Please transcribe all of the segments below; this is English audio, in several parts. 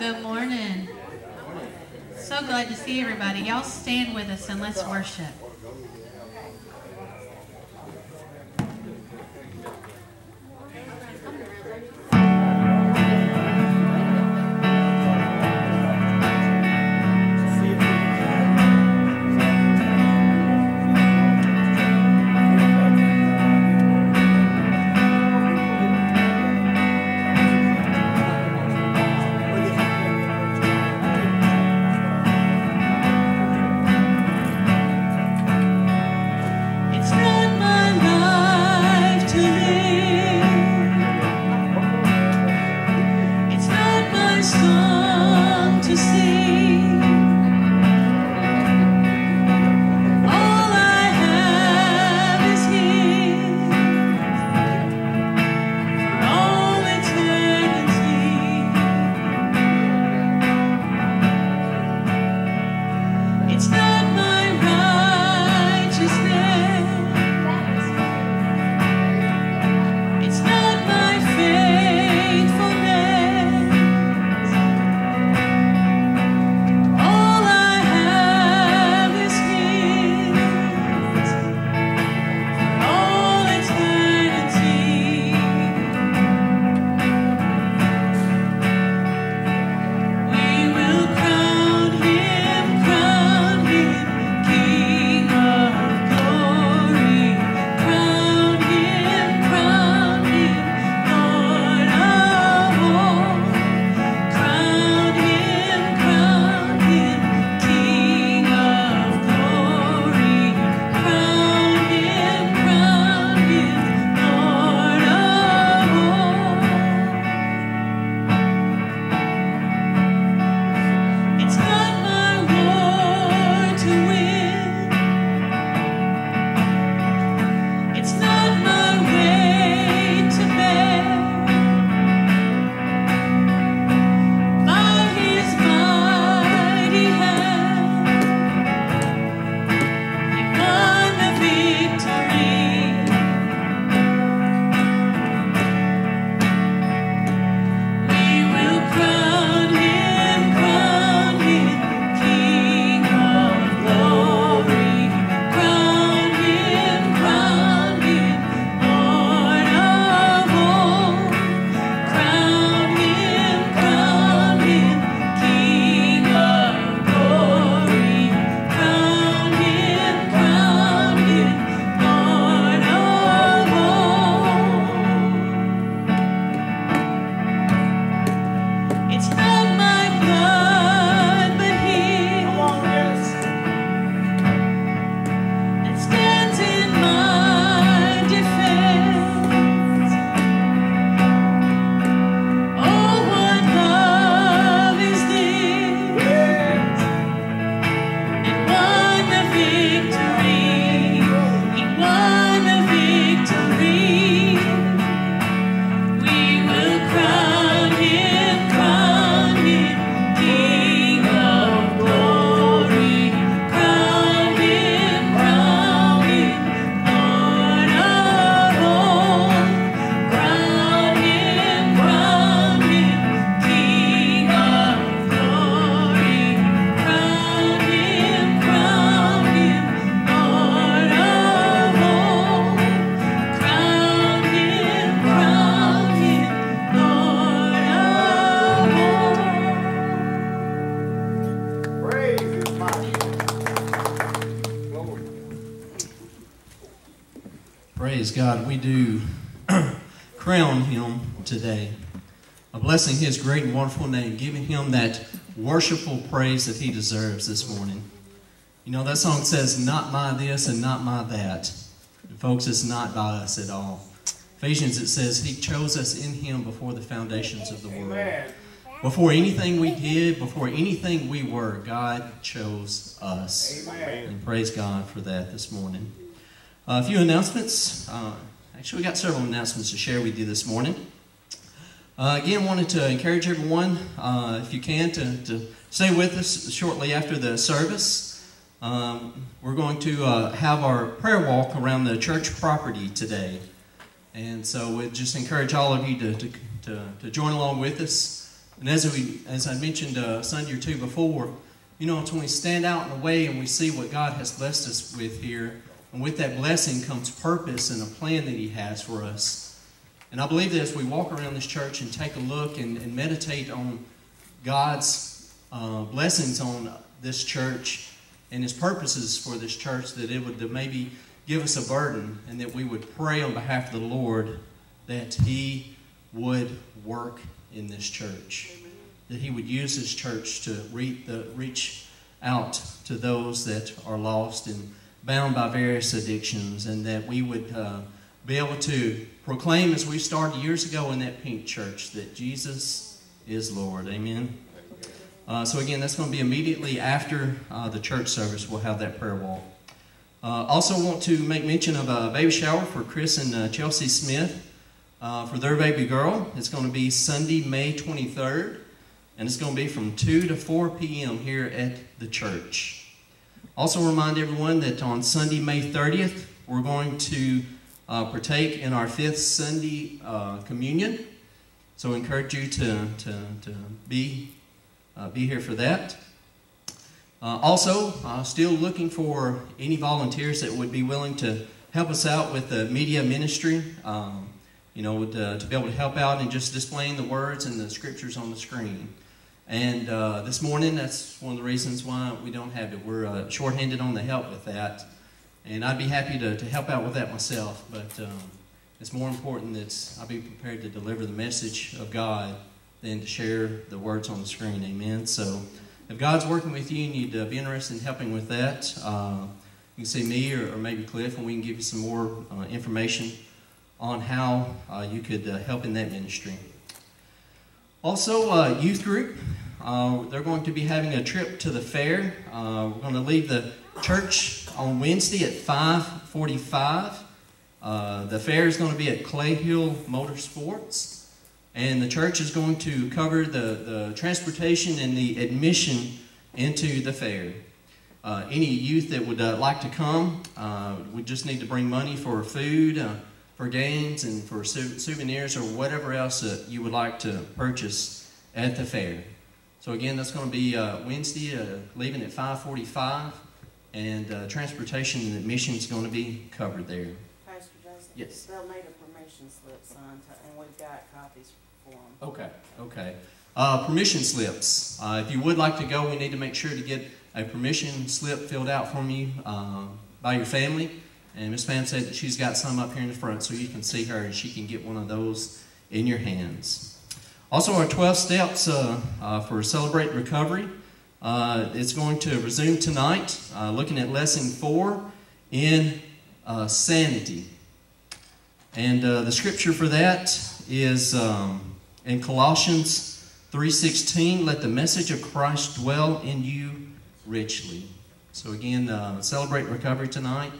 Good morning. So glad to see everybody. Y'all stand with us and let's worship. Blessing his great and wonderful name, giving him that worshipful praise that he deserves this morning. You know, that song says, Not my this and not my that. And folks, it's not by us at all. Ephesians, it says, He chose us in him before the foundations of the world. Amen. Before anything we did, before anything we were, God chose us. Amen. And praise God for that this morning. Uh, a few announcements. Uh, actually, we got several announcements to share with you this morning. Uh, again, wanted to encourage everyone, uh, if you can, to, to stay with us shortly after the service. Um, we're going to uh, have our prayer walk around the church property today. And so we just encourage all of you to, to, to, to join along with us. And as we, as I mentioned uh, Sunday or two before, you know, it's when we stand out in the way and we see what God has blessed us with here, and with that blessing comes purpose and a plan that He has for us. And I believe that as we walk around this church and take a look and, and meditate on God's uh, blessings on this church and His purposes for this church, that it would maybe give us a burden and that we would pray on behalf of the Lord that He would work in this church. That He would use this church to reach, the, reach out to those that are lost and bound by various addictions, and that we would uh, be able to proclaim, as we started years ago in that pink church, that Jesus is Lord. Amen. Uh, so, again, that's going to be immediately after uh, the church service. We'll have that prayer walk. Uh, also, want to make mention of a baby shower for Chris and uh, Chelsea Smith uh, for their baby girl. It's going to be Sunday, May 23rd, and it's going to be from 2 to 4 p.m. here at the church. Also, remind everyone that on Sunday, May 30th, we're going to uh, partake in our fifth Sunday uh, communion. So, I encourage you to, to, to be, uh, be here for that. Uh, also, uh, still looking for any volunteers that would be willing to help us out with the media ministry. Um, you know, to, to, be able to help out in just displaying the words and the scriptures on the screen. And uh, this morning, that's one of the reasons why we don't have it. We're uh, shorthanded on the help with that. And I'd be happy to, to help out with that myself, but um, it's more important that I be prepared to deliver the message of God than to share the words on the screen. Amen. So if God's working with you and you'd uh, be interested in helping with that, uh, you can see me or, or, maybe Cliff, and we can give you some more uh, information on how uh, you could uh, help in that ministry. Also, uh, youth group. they're going to be having a trip to the fair. we're going to leave the church on Wednesday at 5:45. the fair is going to be at Clay Hill Motorsports. And the church is going to cover the, the transportation and the admission into the fair. Uh, any youth that would uh, like to come, uh, we just need to bring money for food, uh, for games, and for souvenirs or whatever else that you would like to purchase at the fair. So again, that's going to be uh, Wednesday, uh, leaving at 5:45, and transportation and admission is going to be covered there. Pastor Jason. Yes. They'll need a permission slip signed, and we've got copies for them. Okay, okay. Uh, permission slips. Uh, if you would like to go, we need to make sure to get a permission slip filled out from you uh, by your family. And Miss Pam said that she's got some up here in the front so you can see her and she can get one of those in your hands. Also, our 12 steps uh, uh, for Celebrate Recovery. Uh, it's going to resume tonight, looking at lesson four in sanity. And the scripture for that is. Um, in Colossians 3.16, let the message of Christ dwell in you richly. So again, uh, celebrate recovery tonight.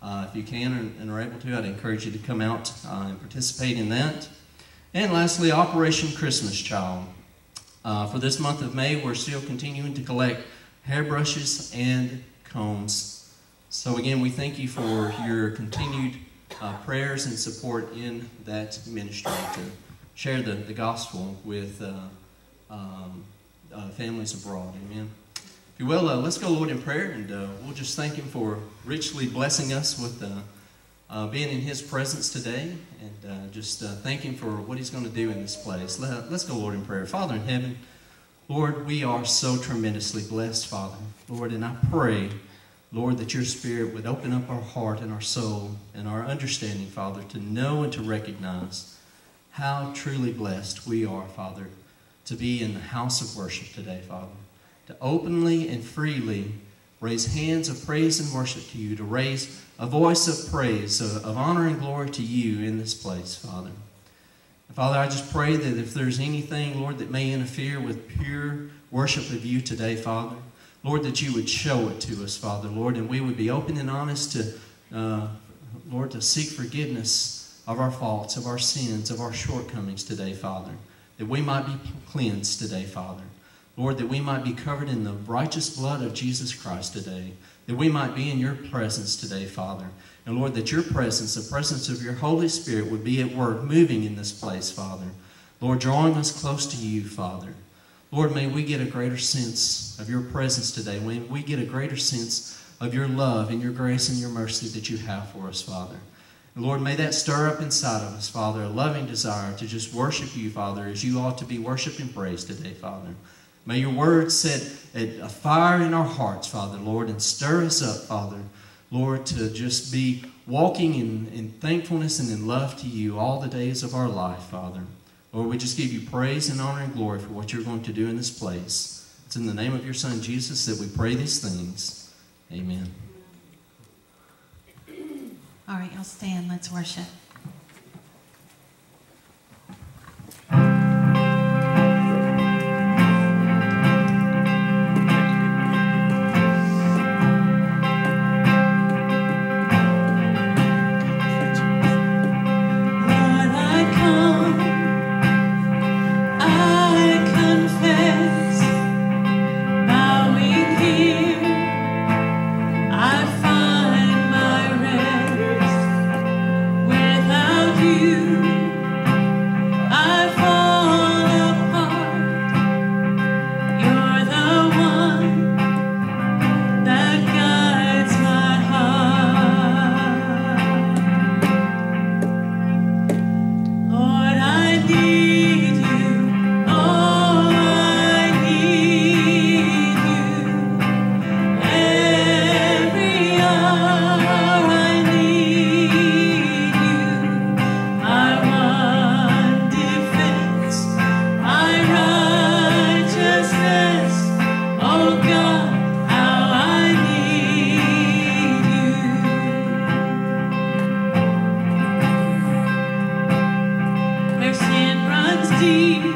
Uh, if you can and, are able to, I'd encourage you to come out uh, and participate in that. And lastly, Operation Christmas Child. Uh, for this month of May, we're still continuing to collect hairbrushes and combs. So again, we thank you for your continued uh, prayers and support in that ministry to share the, the gospel with uh, um, uh, families abroad. Amen. If you will, uh, let's go, Lord, in prayer, and uh, we'll just thank Him for richly blessing us with uh, uh, being in His presence today, and just thank Him for what He's going to do in this place. Let, us go, Lord, in prayer. Father in heaven, Lord, we are so tremendously blessed, Father. Lord, and I pray, Lord, that your Spirit would open up our heart and our soul and our understanding, Father, to know and to recognize how truly blessed we are, Father, to be in the house of worship today, Father. To openly and freely raise hands of praise and worship to you, to raise a voice of praise, of, of honor and glory to you in this place, Father. Father, I just pray that if there's anything, Lord, that may interfere with pure worship of you today, Father, Lord, that you would show it to us, Father, Lord, and we would be open and honest to, uh, Lord, to seek forgiveness of our faults, of our sins, of our shortcomings today, Father, that we might be cleansed today, Father. Lord, that we might be covered in the righteous blood of Jesus Christ today, that we might be in your presence today, Father. And Lord, that your presence, the presence of your Holy Spirit, would be at work, moving in this place, Father. Lord, drawing us close to you, Father. Lord, may we get a greater sense of your presence today. May we get a greater sense of your love and your grace and your mercy that you have for us, Father. And Lord, may that stir up inside of us, Father, a loving desire to just worship you, Father, as you ought to be worshiped and praised today, Father. May your word set a fire in our hearts, Father, Lord, and stir us up, Father, Lord, to just be walking in, in thankfulness and in love to you all the days of our life, Father. Lord, we just give you praise and honor and glory for what you're going to do in this place. It's in the name of your Son, Jesus, that we pray these things. Amen. All right, y'all stand. Let's worship. See.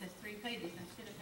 says three pages instead of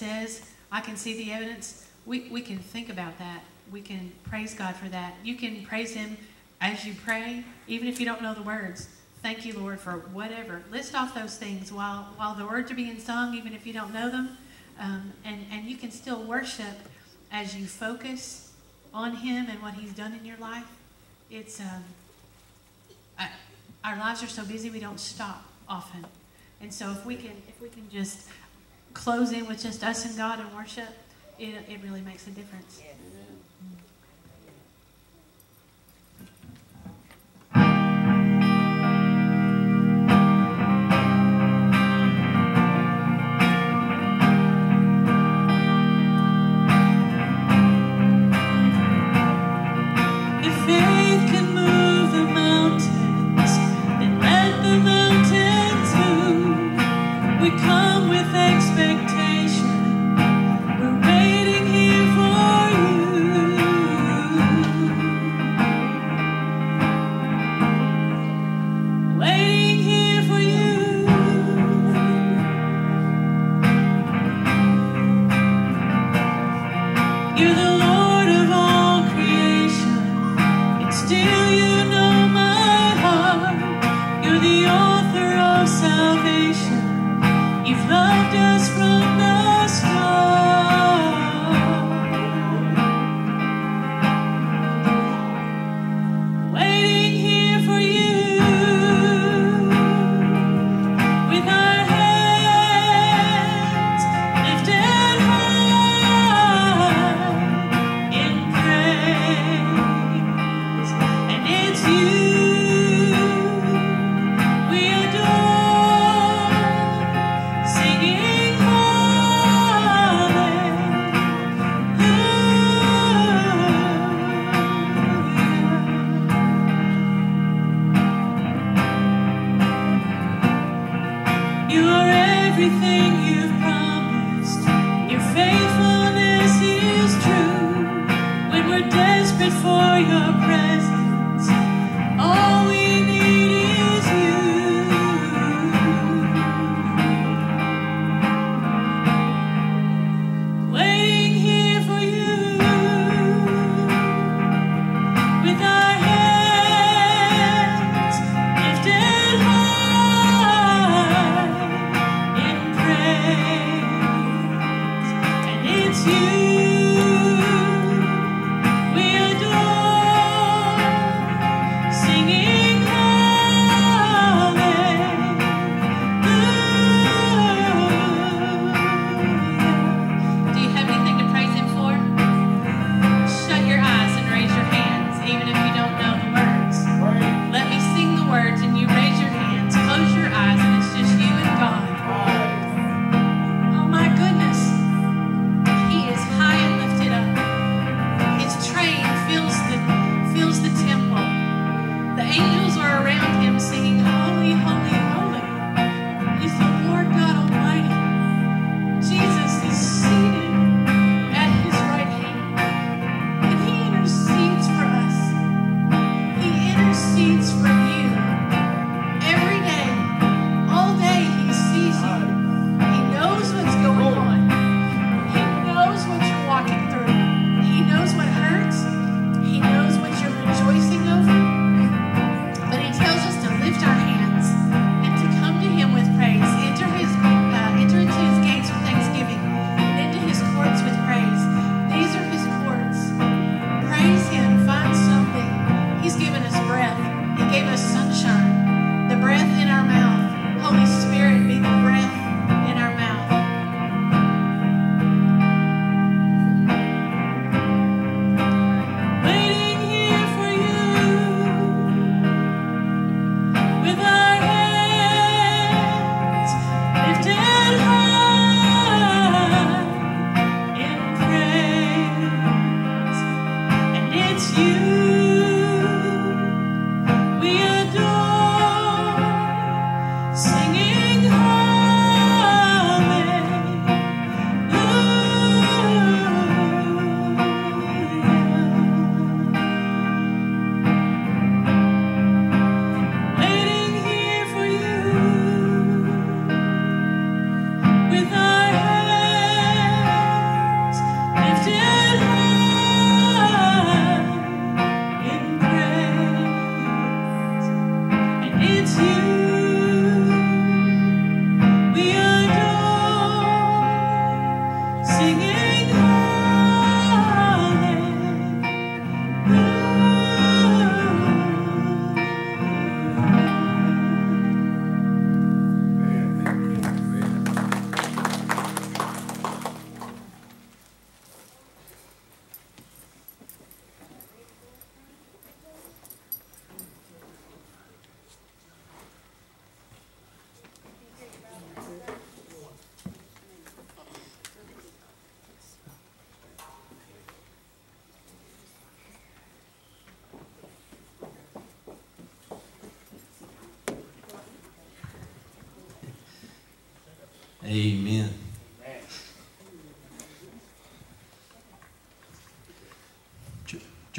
says, I can see the evidence, we, we can think about that. We can praise God for that. You can praise Him as you pray, even if you don't know the words. Thank you, Lord, for whatever. List off those things while, while the words are being sung, even if you don't know them. Um, and, and you can still worship as you focus on Him and what He's done in your life. It's um, I, our lives are so busy we don't stop often, and so if we can if we can just close in with just us and God and worship, it, it really makes a difference. Yes.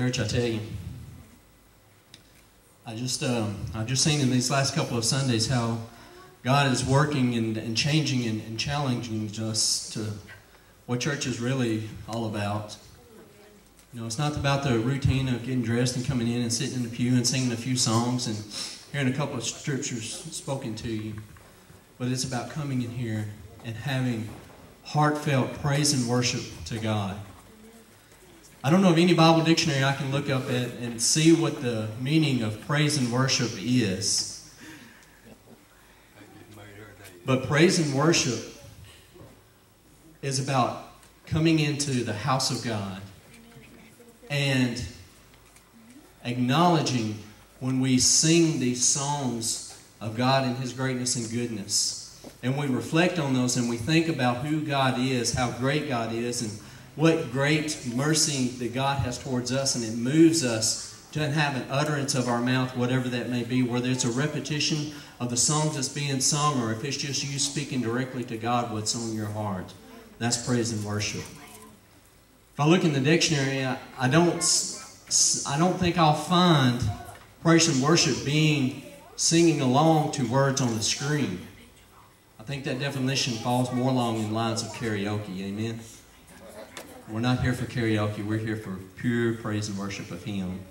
Church, I tell you, I just um, I've just seen in these last couple of Sundays how God is working and, and changing and, and challenging us to what church is really all about. You know, it's not about the routine of getting dressed and coming in and sitting in the pew and singing a few songs and hearing a couple of scriptures spoken to you, but it's about coming in here and having heartfelt praise and worship to God. I don't know of any Bible dictionary I can look up at and see what the meaning of praise and worship is. But praise and worship is about coming into the house of God and acknowledging when we sing these songs of God and His greatness and goodness. And we reflect on those and we think about who God is, how great God is, and what great mercy that God has towards us, and it moves us to have an utterance of our mouth, whatever that may be, whether it's a repetition of the songs that's being sung or if it's just you speaking directly to God what's on your heart. That's praise and worship. If I look in the dictionary, I, I don't, I don't think I'll find praise and worship being singing along to words on the screen. I think that definition falls more along in lines of karaoke. Amen. We're not here for karaoke. We're here for pure praise and worship of Him.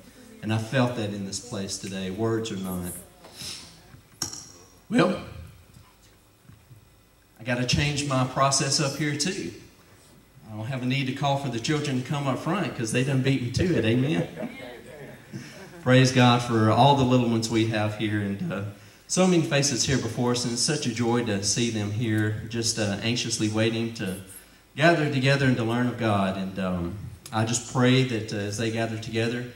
And I felt that in this place today, words or not. Well, I got to change my process up here too. I don't have a need to call for the children to come up front because they done beat me to it. Amen. Praise God for all the little ones we have here and uh, so many faces here before us. And it's such a joy to see them here, just uh, anxiously waiting to gather together and to learn of God. And um, I just pray that uh, as they gather together,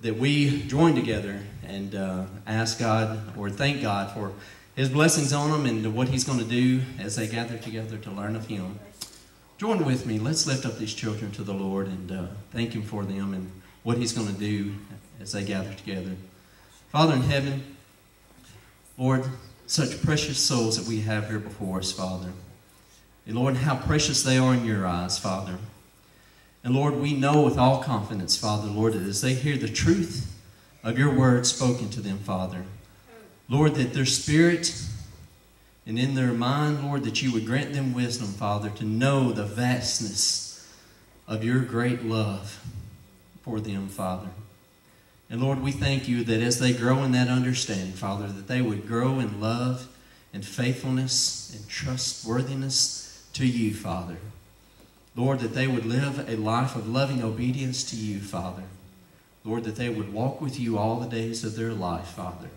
that we join together and uh, ask God or thank God for His blessings on them and what He's going to do as they gather together to learn of Him. Join with me. Let's lift up these children to the Lord and uh, thank Him for them and what He's going to do as they gather together. Father in heaven, Lord, such precious souls that we have here before us, Father. And Lord, how precious they are in your eyes, Father. And Lord, we know with all confidence, Father, Lord, that as they hear the truth of your word spoken to them, Father, Lord, that their spirit and in their mind, Lord, that you would grant them wisdom, Father, to know the vastness of your great love for them, Father. And Lord, we thank you that as they grow in that understanding, Father, that they would grow in love and faithfulness and trustworthiness to you, Father. Lord, that they would live a life of loving obedience to you, Father. Lord, that they would walk with you all the days of their life, Father.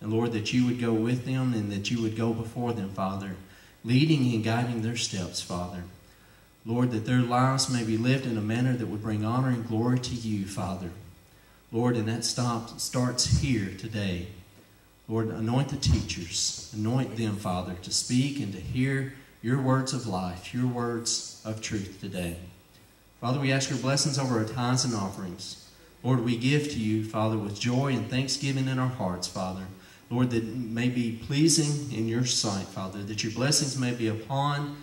And Lord, that you would go with them and that you would go before them, Father, leading and guiding their steps, Father. Lord, that their lives may be lived in a manner that would bring honor and glory to you, Father. Lord, and that stop, starts here today. Lord, anoint the teachers. Anoint them, Father, to speak and to hear your words of life, your words of truth today. Father, we ask your blessings over our tithes and offerings. Lord, we give to you, Father, with joy and thanksgiving in our hearts, Father. Lord, that may be pleasing in your sight, Father, that your blessings may be upon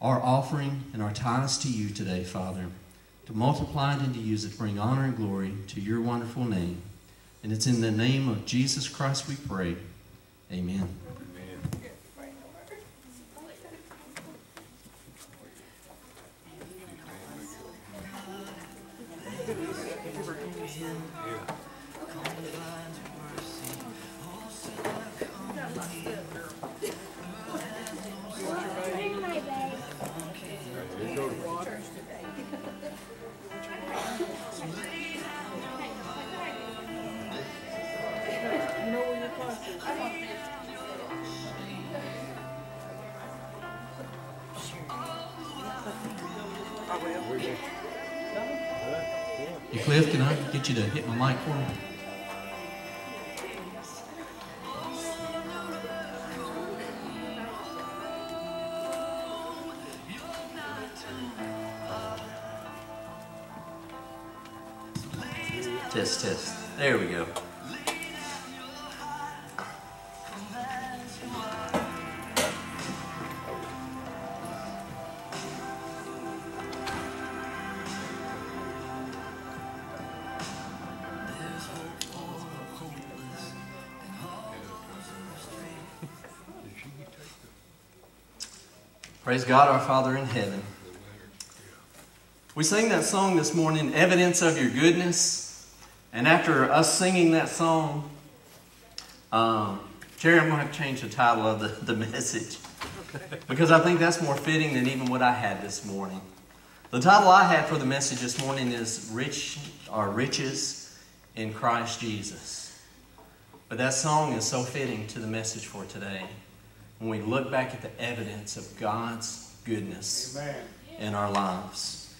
our offering and our tithes to you today, Father, to multiply it and to use it bring honor and glory to your wonderful name. And it's in the name of Jesus Christ we pray. Amen. You get you to hit my mic for me? Test, test. There we go. Praise God, our Father in heaven. We sang that song this morning, Evidence of Your Goodness. And after us singing that song, um, Jerry, I'm going to have to change the title of the, the message. Because I think that's more fitting than even what I had this morning. The title I had for the message this morning is Rich or Riches in Christ Jesus. But that song is so fitting to the message for today when we look back at the evidence of God's goodness Amen. in our lives.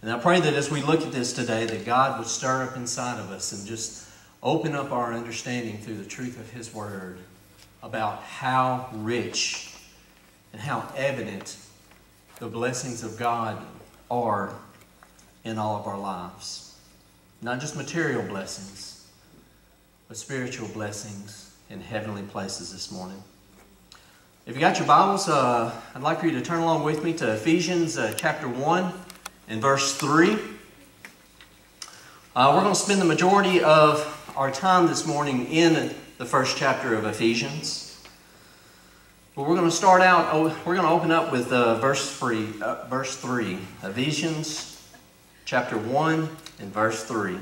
And I pray that as we look at this today, that God would stir up inside of us and just open up our understanding through the truth of His Word about how rich and how evident the blessings of God are in all of our lives. Not just material blessings, but spiritual blessings in heavenly places this morning. If you got your Bibles, uh, I'd like for you to turn along with me to Ephesians uh, chapter 1 and verse 3. Uh, we're going to spend the majority of our time this morning in the first chapter of Ephesians. But we're going to start out, oh, we're going to open up with uh, verse, three, uh, verse 3. Ephesians chapter 1 and verse 3.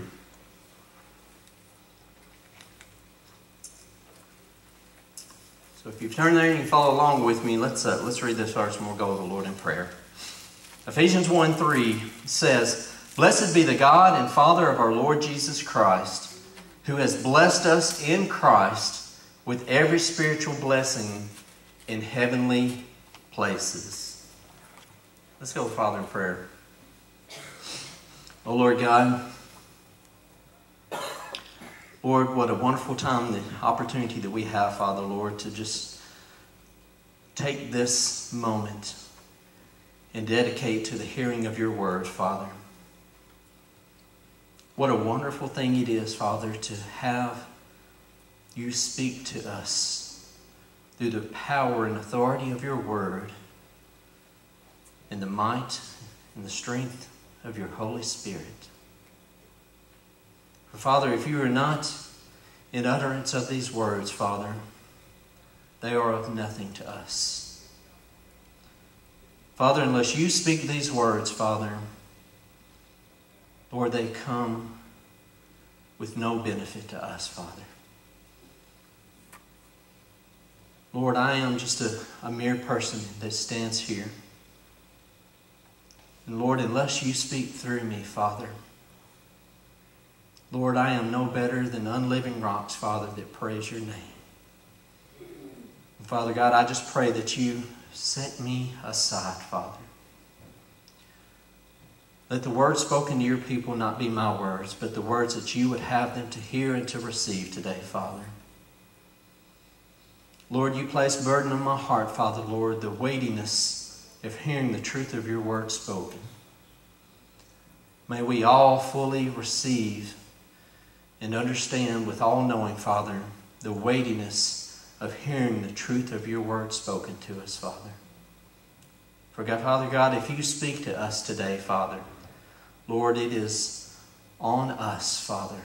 So if you turn there and you follow along with me, let's, uh, let's read this verse and we'll go to the Lord in prayer. Ephesians 1 3 says, Blessed be the God and Father of our Lord Jesus Christ, who has blessed us in Christ with every spiritual blessing in heavenly places. Let's go, with Father, in prayer. Oh, Lord God, Lord, what a wonderful time, the opportunity that we have, Father, Lord, to just take this moment and dedicate to the hearing of your word, Father. What a wonderful thing it is, Father, to have you speak to us through the power and authority of your word and the might and the strength of your Holy Spirit. Father, if you are not in utterance of these words, Father, they are of nothing to us. Father, unless you speak these words, Father, Lord, they come with no benefit to us, Father. Lord, I am just a, a mere person that stands here. And Lord, unless you speak through me, Father, Lord, I am no better than unliving rocks, Father, that praise your name. Father God, I just pray that you set me aside, Father. Let the words spoken to your people not be my words, but the words that you would have them to hear and to receive today, Father. Lord, you place burden on my heart, Father, Lord, the weightiness of hearing the truth of your word spoken. May we all fully receive and understand with all knowing, Father, the weightiness of hearing the truth of your word spoken to us, Father. For God, Father God, if you speak to us today, Father, Lord, it is on us, Father,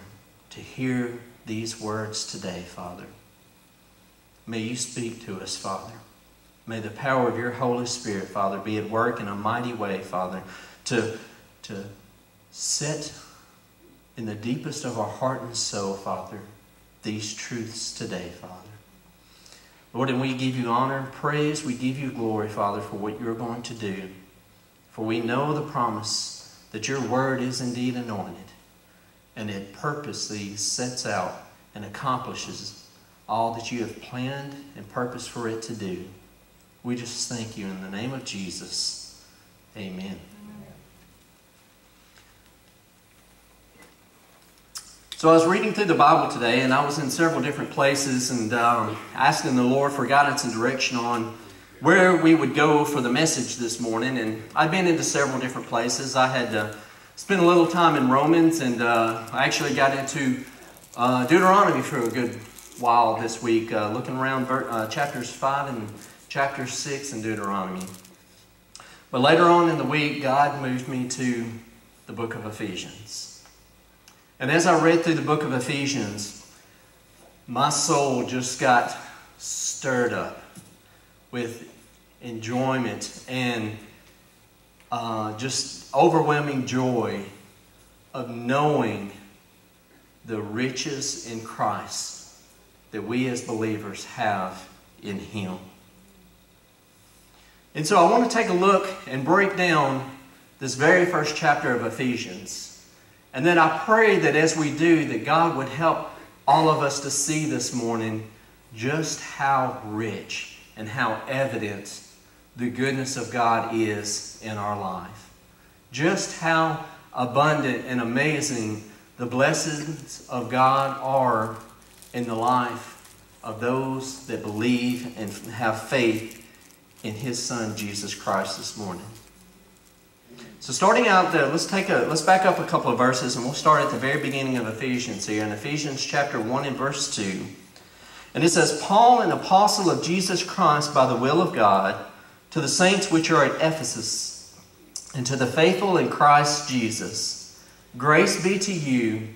to hear these words today, Father. May you speak to us, Father. May the power of your Holy Spirit, Father, be at work in a mighty way, Father, to, to set in the deepest of our heart and soul, Father, these truths today, Father. Lord, and we give you honor and praise. We give you glory, Father, for what you're going to do. For we know the promise that your word is indeed anointed, and it purposely sets out and accomplishes all that you have planned and purposed for it to do. We just thank you in the name of Jesus. Amen. So I was reading through the Bible today, and I was in several different places and um, asking the Lord for guidance and direction on where we would go for the message this morning. And I'd been into several different places. I had uh, spent a little time in Romans, and uh, I actually got into uh, Deuteronomy for a good while this week, uh, looking around uh, chapters 5 and chapter 6 in Deuteronomy. But later on in the week, God moved me to the book of Ephesians. And as I read through the book of Ephesians, my soul just got stirred up with enjoyment and uh, just overwhelming joy of knowing the riches in Christ that we as believers have in Him. And so I want to take a look and break down this very first chapter of Ephesians. And then I pray that as we do, that God would help all of us to see this morning just how rich and how evident the goodness of God is in our life. Just how abundant and amazing the blessings of God are in the life of those that believe and have faith in His Son Jesus Christ this morning. So starting out there, let's take a let's back up a couple of verses and we'll start at the very beginning of Ephesians here in Ephesians chapter 1 and verse 2. And it says, Paul, an apostle of Jesus Christ by the will of God, to the saints which are at Ephesus, and to the faithful in Christ Jesus, grace be to you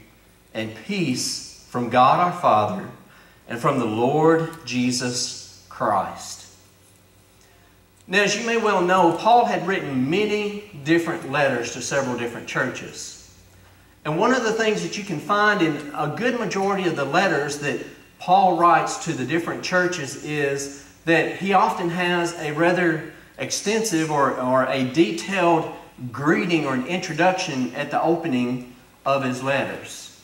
and peace from God our Father and from the Lord Jesus Christ. Now, as you may well know, Paul had written many different letters to several different churches. And one of the things that you can find in a good majority of the letters that Paul writes to the different churches is that he often has a rather extensive or, or a detailed greeting or an introduction at the opening of his letters.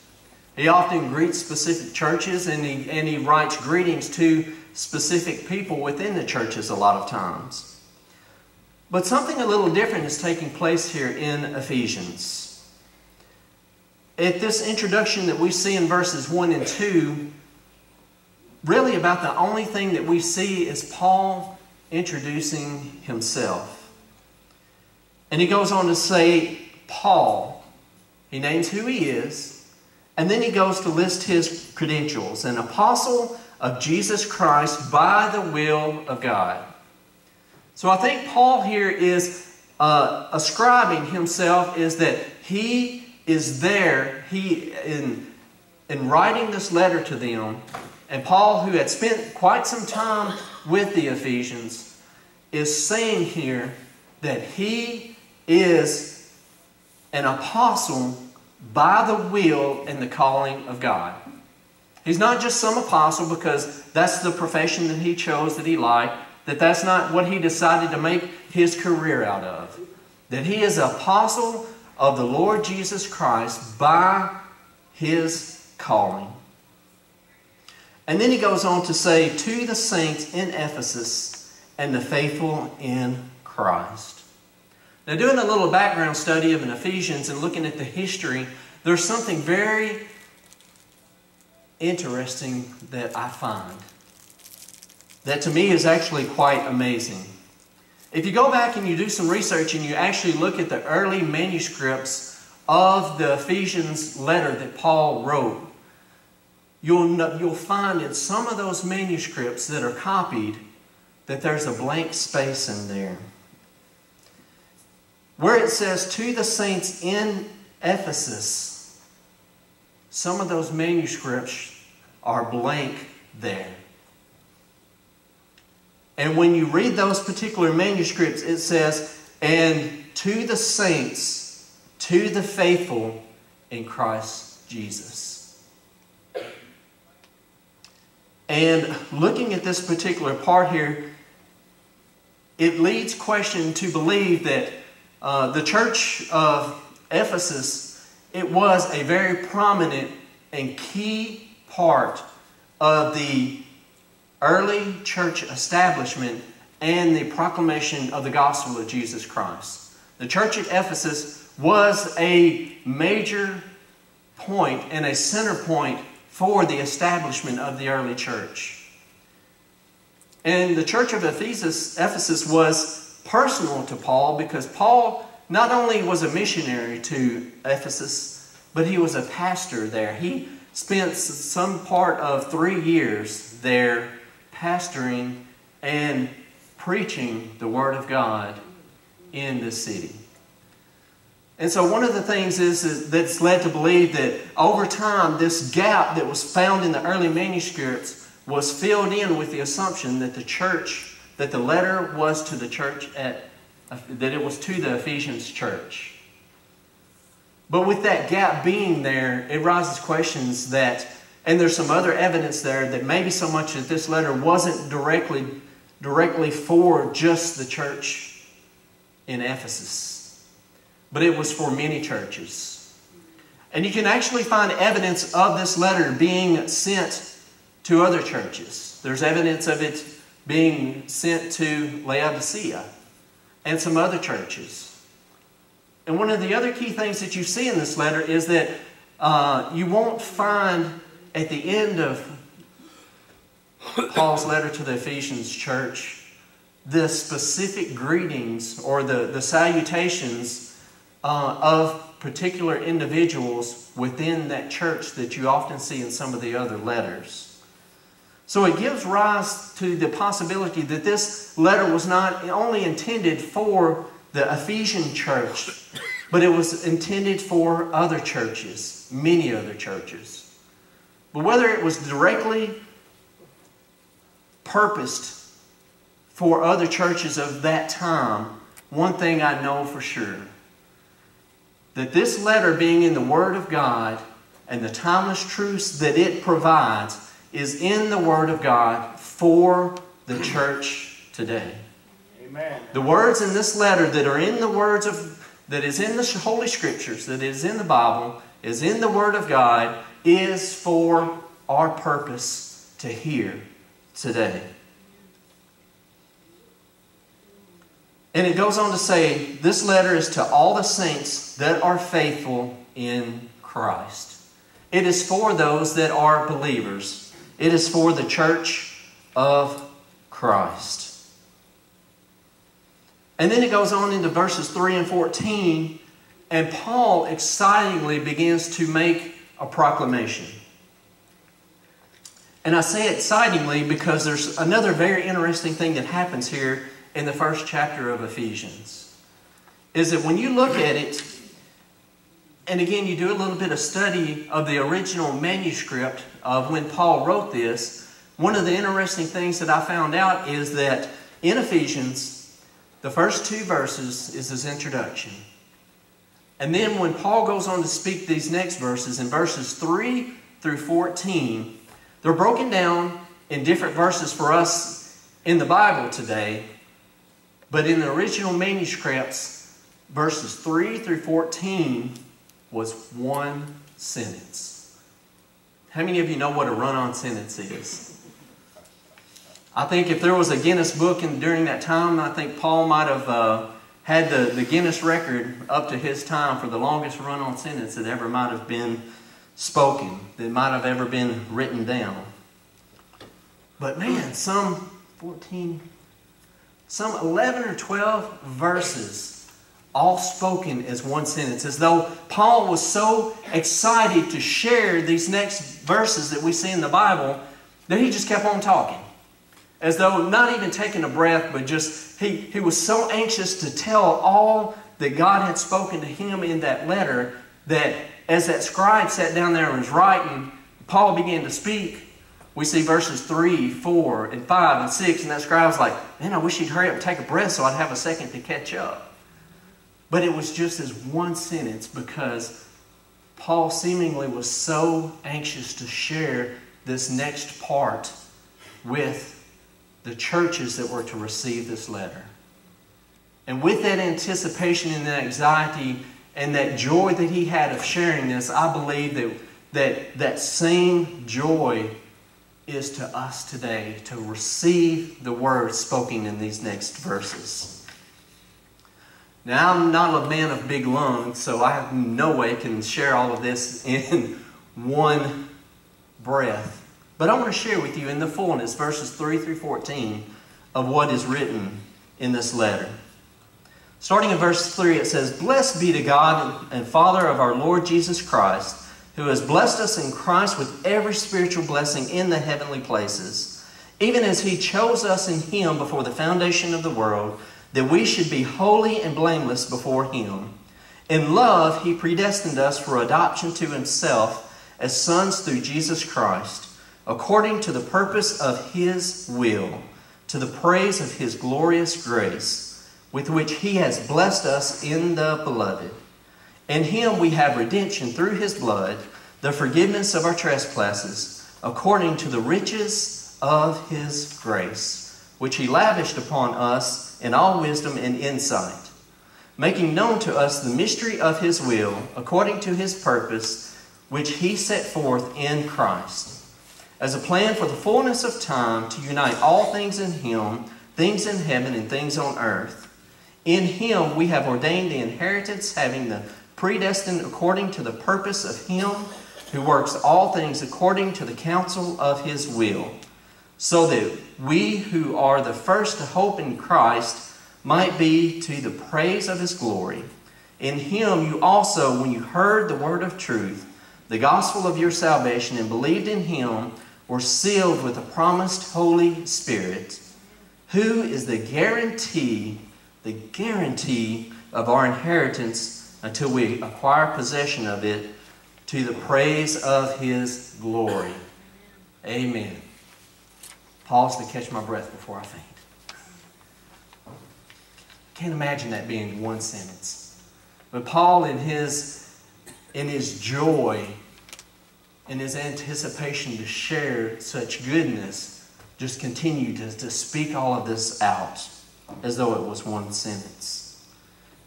He often greets specific churches and he, and he writes greetings to specific people within the churches a lot of times. But something a little different is taking place here in Ephesians. At this introduction that we see in verses 1 and 2, really about the only thing that we see is Paul introducing himself. And he goes on to say, Paul. He names who he is, and then he goes to list his credentials an apostle of Jesus Christ by the will of God. So I think Paul here is uh, ascribing himself is that he is there. He in in writing this letter to them, and Paul, who had spent quite some time with the Ephesians, is saying here that he is an apostle by the will and the calling of God. He's not just some apostle because that's the profession that he chose that he liked that that's not what he decided to make his career out of. That he is apostle of the Lord Jesus Christ by his calling. And then he goes on to say, to the saints in Ephesus and the faithful in Christ. Now, doing a little background study of an Ephesians and looking at the history, there's something very interesting that I find that to me is actually quite amazing. If you go back and you do some research and you actually look at the early manuscripts of the Ephesians letter that Paul wrote, you'll, you'll find in some of those manuscripts that are copied that there's a blank space in there. Where it says, to the saints in Ephesus, some of those manuscripts are blank there. And when you read those particular manuscripts, it says, and to the saints, to the faithful in Christ Jesus. And looking at this particular part here, it leads question to believe that uh, the church of Ephesus, it was a very prominent and key part of the early church establishment and the proclamation of the gospel of Jesus Christ. The church at Ephesus was a major point and a center point for the establishment of the early church. And the church of Ephesus, Ephesus was personal to Paul because Paul not only was a missionary to Ephesus, but he was a pastor there. He spent some part of three years there pastoring and preaching the Word of God in this city. And so one of the things is, is, that's led to believe that over time this gap that was found in the early manuscripts was filled in with the assumption that the church that the letter was to the church at that it was to the Ephesians church. But with that gap being there, it raises questions that, and there's some other evidence there that maybe so much that this letter wasn't directly, directly for just the church in Ephesus, but it was for many churches. And you can actually find evidence of this letter being sent to other churches. There's evidence of it being sent to Laodicea and some other churches. And one of the other key things that you see in this letter is that uh, you won't find at the end of Paul's letter to the Ephesians church the specific greetings or the, the salutations uh, of particular individuals within that church that you often see in some of the other letters. So it gives rise to the possibility that this letter was not only intended for the Ephesian church, but it was intended for other churches, many other churches. But whether it was directly purposed for other churches of that time, one thing I know for sure that this letter being in the Word of God and the timeless truths that it provides is in the Word of God for the church today. Amen. The words in this letter that are in the words of that is in the Holy Scriptures, that is in the Bible, is in the Word of God, is for our purpose to hear today. And it goes on to say, this letter is to all the saints that are faithful in Christ. It is for those that are believers. It is for the church of Christ. And then it goes on into verses 3 and 14, and Paul excitingly begins to make a proclamation. And I say it excitingly because there's another very interesting thing that happens here in the first chapter of Ephesians. Is that when you look at it, and again, you do a little bit of study of the original manuscript of when Paul wrote this. One of the interesting things that I found out is that in Ephesians, the first two verses is his introduction. And then when Paul goes on to speak these next verses, in verses 3 through 14, they're broken down in different verses for us in the Bible today. But in the original manuscripts, verses 3 through 14 was one sentence. How many of you know what a run on sentence is? I think if there was a Guinness book and during that time, I think Paul might have uh, had the, the Guinness record up to his time for the longest run on sentence that ever might have been spoken, that might have ever been written down. But man, some 14, some 11 or 12 verses all spoken as one sentence, as though Paul was so excited to share these next verses that we see in the Bible that he just kept on talking. As though not even taking a breath, but just he, he was so anxious to tell all that God had spoken to him in that letter that as that scribe sat down there and was writing, Paul began to speak. We see verses 3, 4, and 5, and 6, and that scribe's like, Man, I wish he'd hurry up and take a breath so I'd have a second to catch up. But it was just as one sentence because Paul seemingly was so anxious to share this next part with the churches that were to receive this letter. And with that anticipation and that anxiety and that joy that he had of sharing this, I believe that that, that same joy is to us today to receive the word spoken in these next verses. Now, I'm not a man of big lungs, so I have no way can share all of this in one breath. But I want to share with you in the fullness, verses 3 through 14, of what is written in this letter. Starting in verse 3, it says, Blessed be to God and Father of our Lord Jesus Christ, who has blessed us in Christ with every spiritual blessing in the heavenly places, even as he chose us in him before the foundation of the world that we should be holy and blameless before Him. In love, He predestined us for adoption to Himself as sons through Jesus Christ, according to the purpose of His will, to the praise of his glorious grace, with which he has blessed us in the beloved. In him we have redemption through his blood, the forgiveness of our trespasses, according to the riches of his grace, which he lavished upon us in all wisdom and insight, making known to us the mystery of his will, according to his purpose, which he set forth in Christ as a plan for the fullness of time to unite all things in Him, things in heaven and things on earth. In Him we have ordained the inheritance, having the predestined according to the purpose of Him who works all things according to the counsel of His will, so that we who are the first to hope in Christ might be to the praise of His glory. In Him you also, when you heard the word of truth, the gospel of your salvation, and believed in Him, were sealed with the promised Holy Spirit, who is the guarantee, the guarantee of our inheritance until we acquire possession of it to the praise of His glory. Amen. Pause to catch my breath before I faint. Can't imagine that being one sentence. But Paul, in his, in his joy in his anticipation to share such goodness, just continued to, to speak all of this out as though it was one sentence.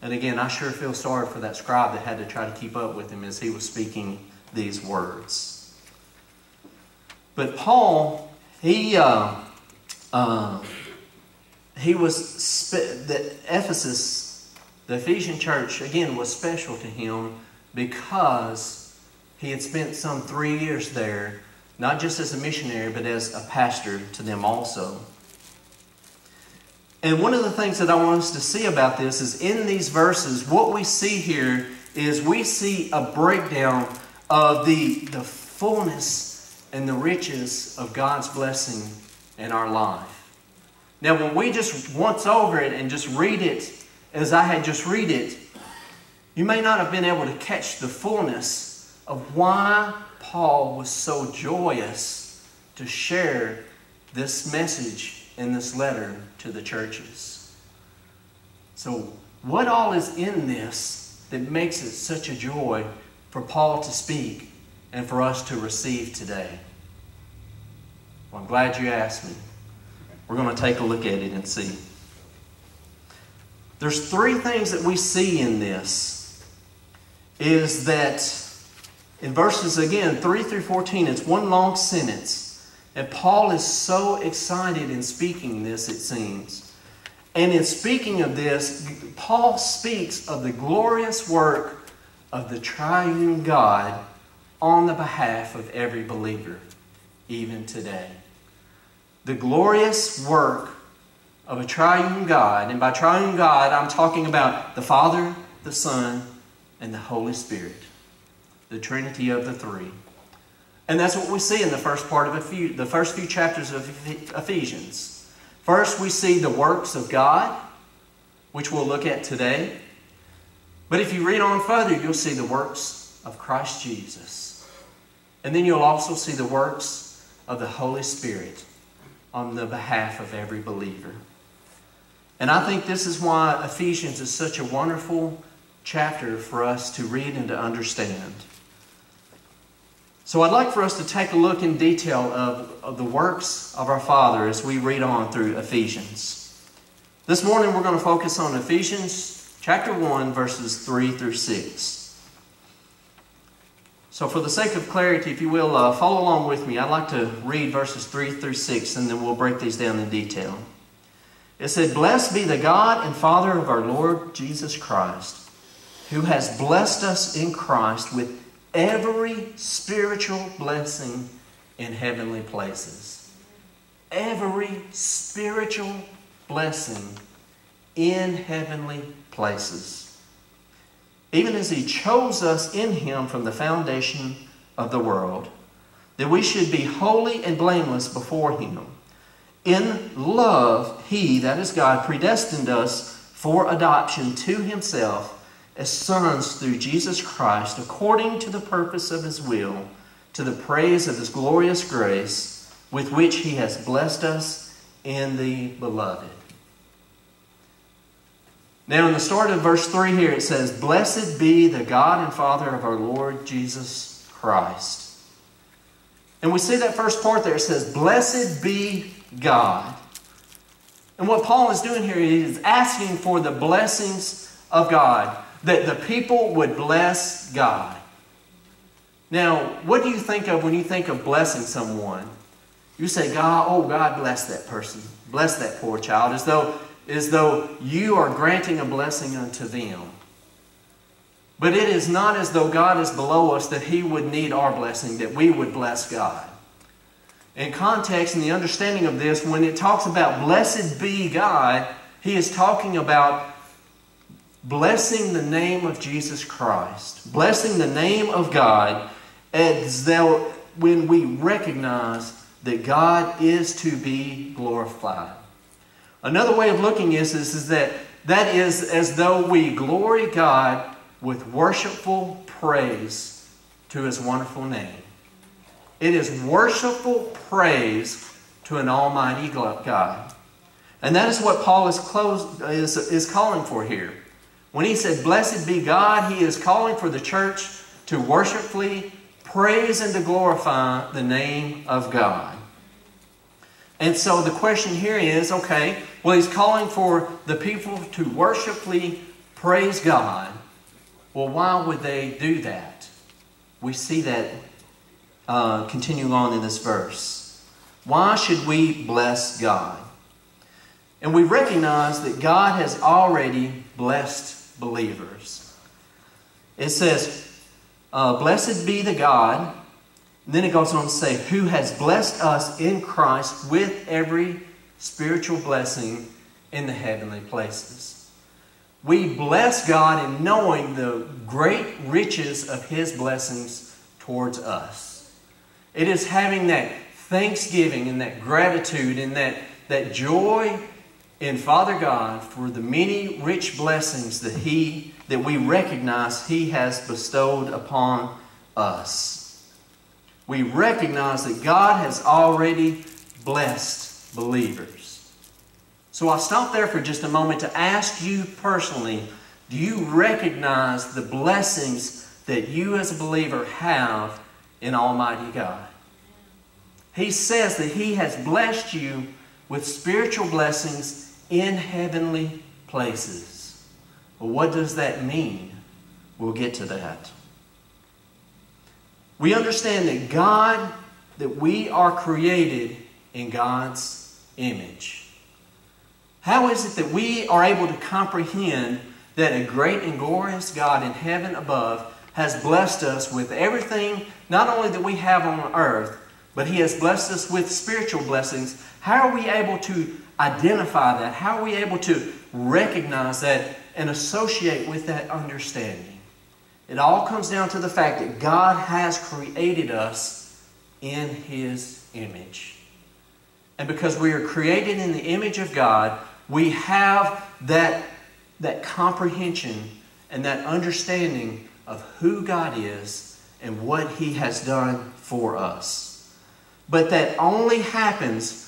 And again, I sure feel sorry for that scribe that had to try to keep up with him as he was speaking these words. But Paul, he uh, uh, he was spe- the Ephesus, the Ephesian church again was special to him because he had spent some three years there, not just as a missionary, but as a pastor to them also. And one of the things that I want us to see about this is in these verses, what we see here is we see a breakdown of the, the fullness and the riches of God's blessing in our life. Now, when we just once over it and just read it as I had just read it, you may not have been able to catch the fullness of why Paul was so joyous to share this message in this letter to the churches. So, what all is in this that makes it such a joy for Paul to speak and for us to receive today? Well, I'm glad you asked me. We're going to take a look at it and see. There's three things that we see in this is that in verses again 3 through 14, it's one long sentence. And Paul is so excited in speaking this, it seems. And in speaking of this, Paul speaks of the glorious work of the triune God on the behalf of every believer, even today. The glorious work of a triune God, and by triune God, I'm talking about the Father, the Son, and the Holy Spirit the Trinity of the three. And that's what we see in the first part of the first few chapters of Ephesians. First, we see the works of God, which we'll look at today. But if you read on further, you'll see the works of Christ Jesus. And then you'll also see the works of the Holy Spirit on the behalf of every believer. And I think this is why Ephesians is such a wonderful chapter for us to read and to understand. So I'd like for us to take a look in detail of, of the works of our Father as we read on through Ephesians. This morning we're going to focus on Ephesians chapter 1, verses 3 through 6. So, for the sake of clarity, if you will, uh, follow along with me. I'd like to read verses 3 through 6, and then we'll break these down in detail. It said, Blessed be the God and Father of our Lord Jesus Christ, who has blessed us in Christ with every spiritual blessing in heavenly places. Every spiritual blessing in heavenly places. Even as He chose us in Him from the foundation of the world, that we should be holy and blameless before Him. In love, He, that is God, predestined us for adoption to Himself as sons through Jesus Christ, according to the purpose of his will, to the praise of his glorious grace, with which he has blessed us in the beloved. Now, in the start of verse 3 here, it says, Blessed be the God and Father of our Lord Jesus Christ. And we see that first part there. It says, Blessed be God. And what Paul is doing here is asking for the blessings of God, that the people would bless God. Now, what do you think of when you think of blessing someone? You say, God, oh, God bless that person. Bless that poor child, as though, as though you are granting a blessing unto them. But it is not as though God is below us that He would need our blessing, that we would bless God. In context and the understanding of this, when it talks about blessed be God, He is talking about blessing the name of Jesus Christ, blessing the name of God, as though when we recognize that God is to be glorified. Another way of looking is, is, is that that is as though we glory God with worshipful praise to his wonderful name. It is worshipful praise to an almighty God. And that is what Paul is, close, is, is calling for here. When he said, Blessed be God, he is calling for the church to worshipfully praise and to glorify the name of God. And so the question here is okay, well, he's calling for the people to worshipfully praise God. Well, why would they do that? We see that uh, continuing on in this verse. Why should we bless God? And we recognize that God has already blessed believers. It says, uh, Blessed be the God. And then it goes on to say, Who has blessed us in Christ with every spiritual blessing in the heavenly places. We bless God in knowing the great riches of His blessings towards us. It is having that thanksgiving and that gratitude and that, that joy in Father God for the many rich blessings that He that we recognize He has bestowed upon us. We recognize that God has already blessed believers. So I'll stop there for just a moment to ask you personally do you recognize the blessings that you as a believer have in Almighty God? He says that He has blessed you with spiritual blessings in heavenly places. Well, what does that mean? We'll get to that. We understand that God, that we are created in God's image. How is it that we are able to comprehend that a great and glorious God in heaven above has blessed us with everything, not only that we have on earth, but He has blessed us with spiritual blessings? How are we able to identify that? How are we able to recognize that and associate with that understanding? It all comes down to the fact that God has created us in His image. And because we are created in the image of God, we have that, that comprehension and that understanding of who God is and what He has done for us. But that only happens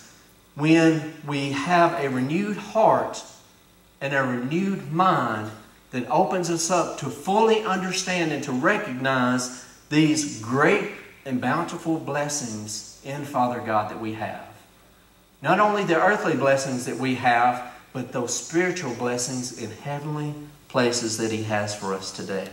when we have a renewed heart and a renewed mind that opens us up to fully understand and to recognize these great and bountiful blessings in Father God that we have. Not only the earthly blessings that we have, but those spiritual blessings in heavenly places that He has for us today.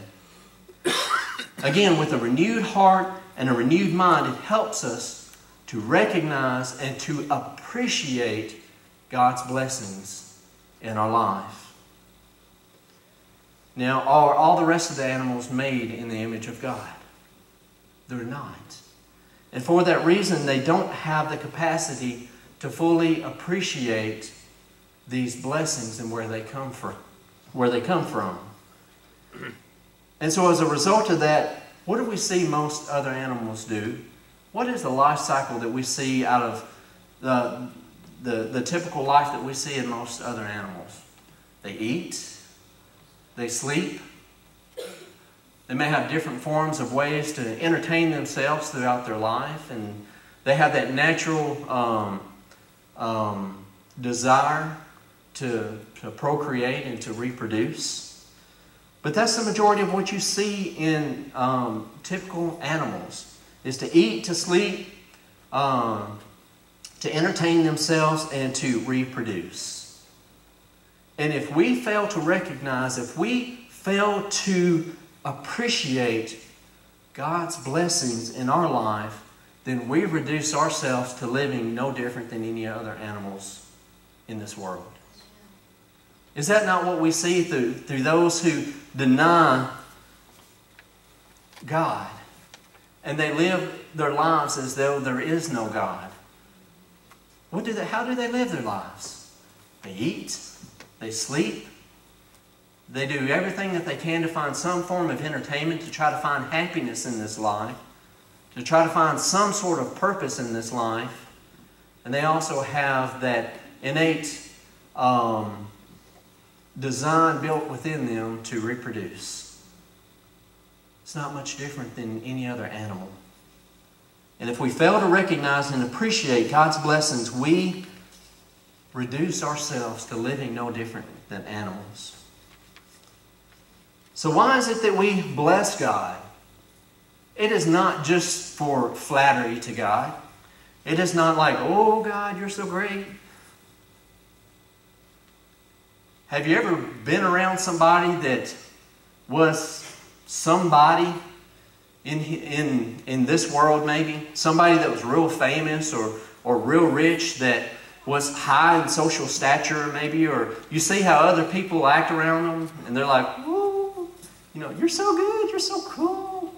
Again, with a renewed heart and a renewed mind, it helps us to recognize and to appreciate God's blessings in our life. Now, are all the rest of the animals made in the image of God? They're not. And for that reason, they don't have the capacity to fully appreciate these blessings and where they come from. Where they come from. And so as a result of that, what do we see most other animals do? What is the life cycle that we see out of the, the, the typical life that we see in most other animals? They eat, they sleep. They may have different forms of ways to entertain themselves throughout their life, and they have that natural um, um, desire to, to procreate and to reproduce. But that's the majority of what you see in um, typical animals, is to eat, to sleep, um, to entertain themselves, and to reproduce. And if we fail to recognize, if we fail to appreciate God's blessings in our life, then we reduce ourselves to living no different than any other animals in this world. Is that not what we see through, through those who deny God and they live their lives as though there is no God? What do they, how do they live their lives? They eat, they sleep, they do everything that they can to find some form of entertainment to try to find happiness in this life, to try to find some sort of purpose in this life. And they also have that innate um, design built within them to reproduce. It's not much different than any other animal. And if we fail to recognize and appreciate God's blessings, we reduce ourselves to living no different than animals. So, why is it that we bless God? It is not just for flattery to God. It is not like, oh, God, you're so great. Have you ever been around somebody that was somebody in, in, in this world, maybe? Somebody that was real famous or, or real rich that was high in social stature, maybe? Or you see how other people act around them and they're like, "Ooh, you know, you're so good, you're so cool.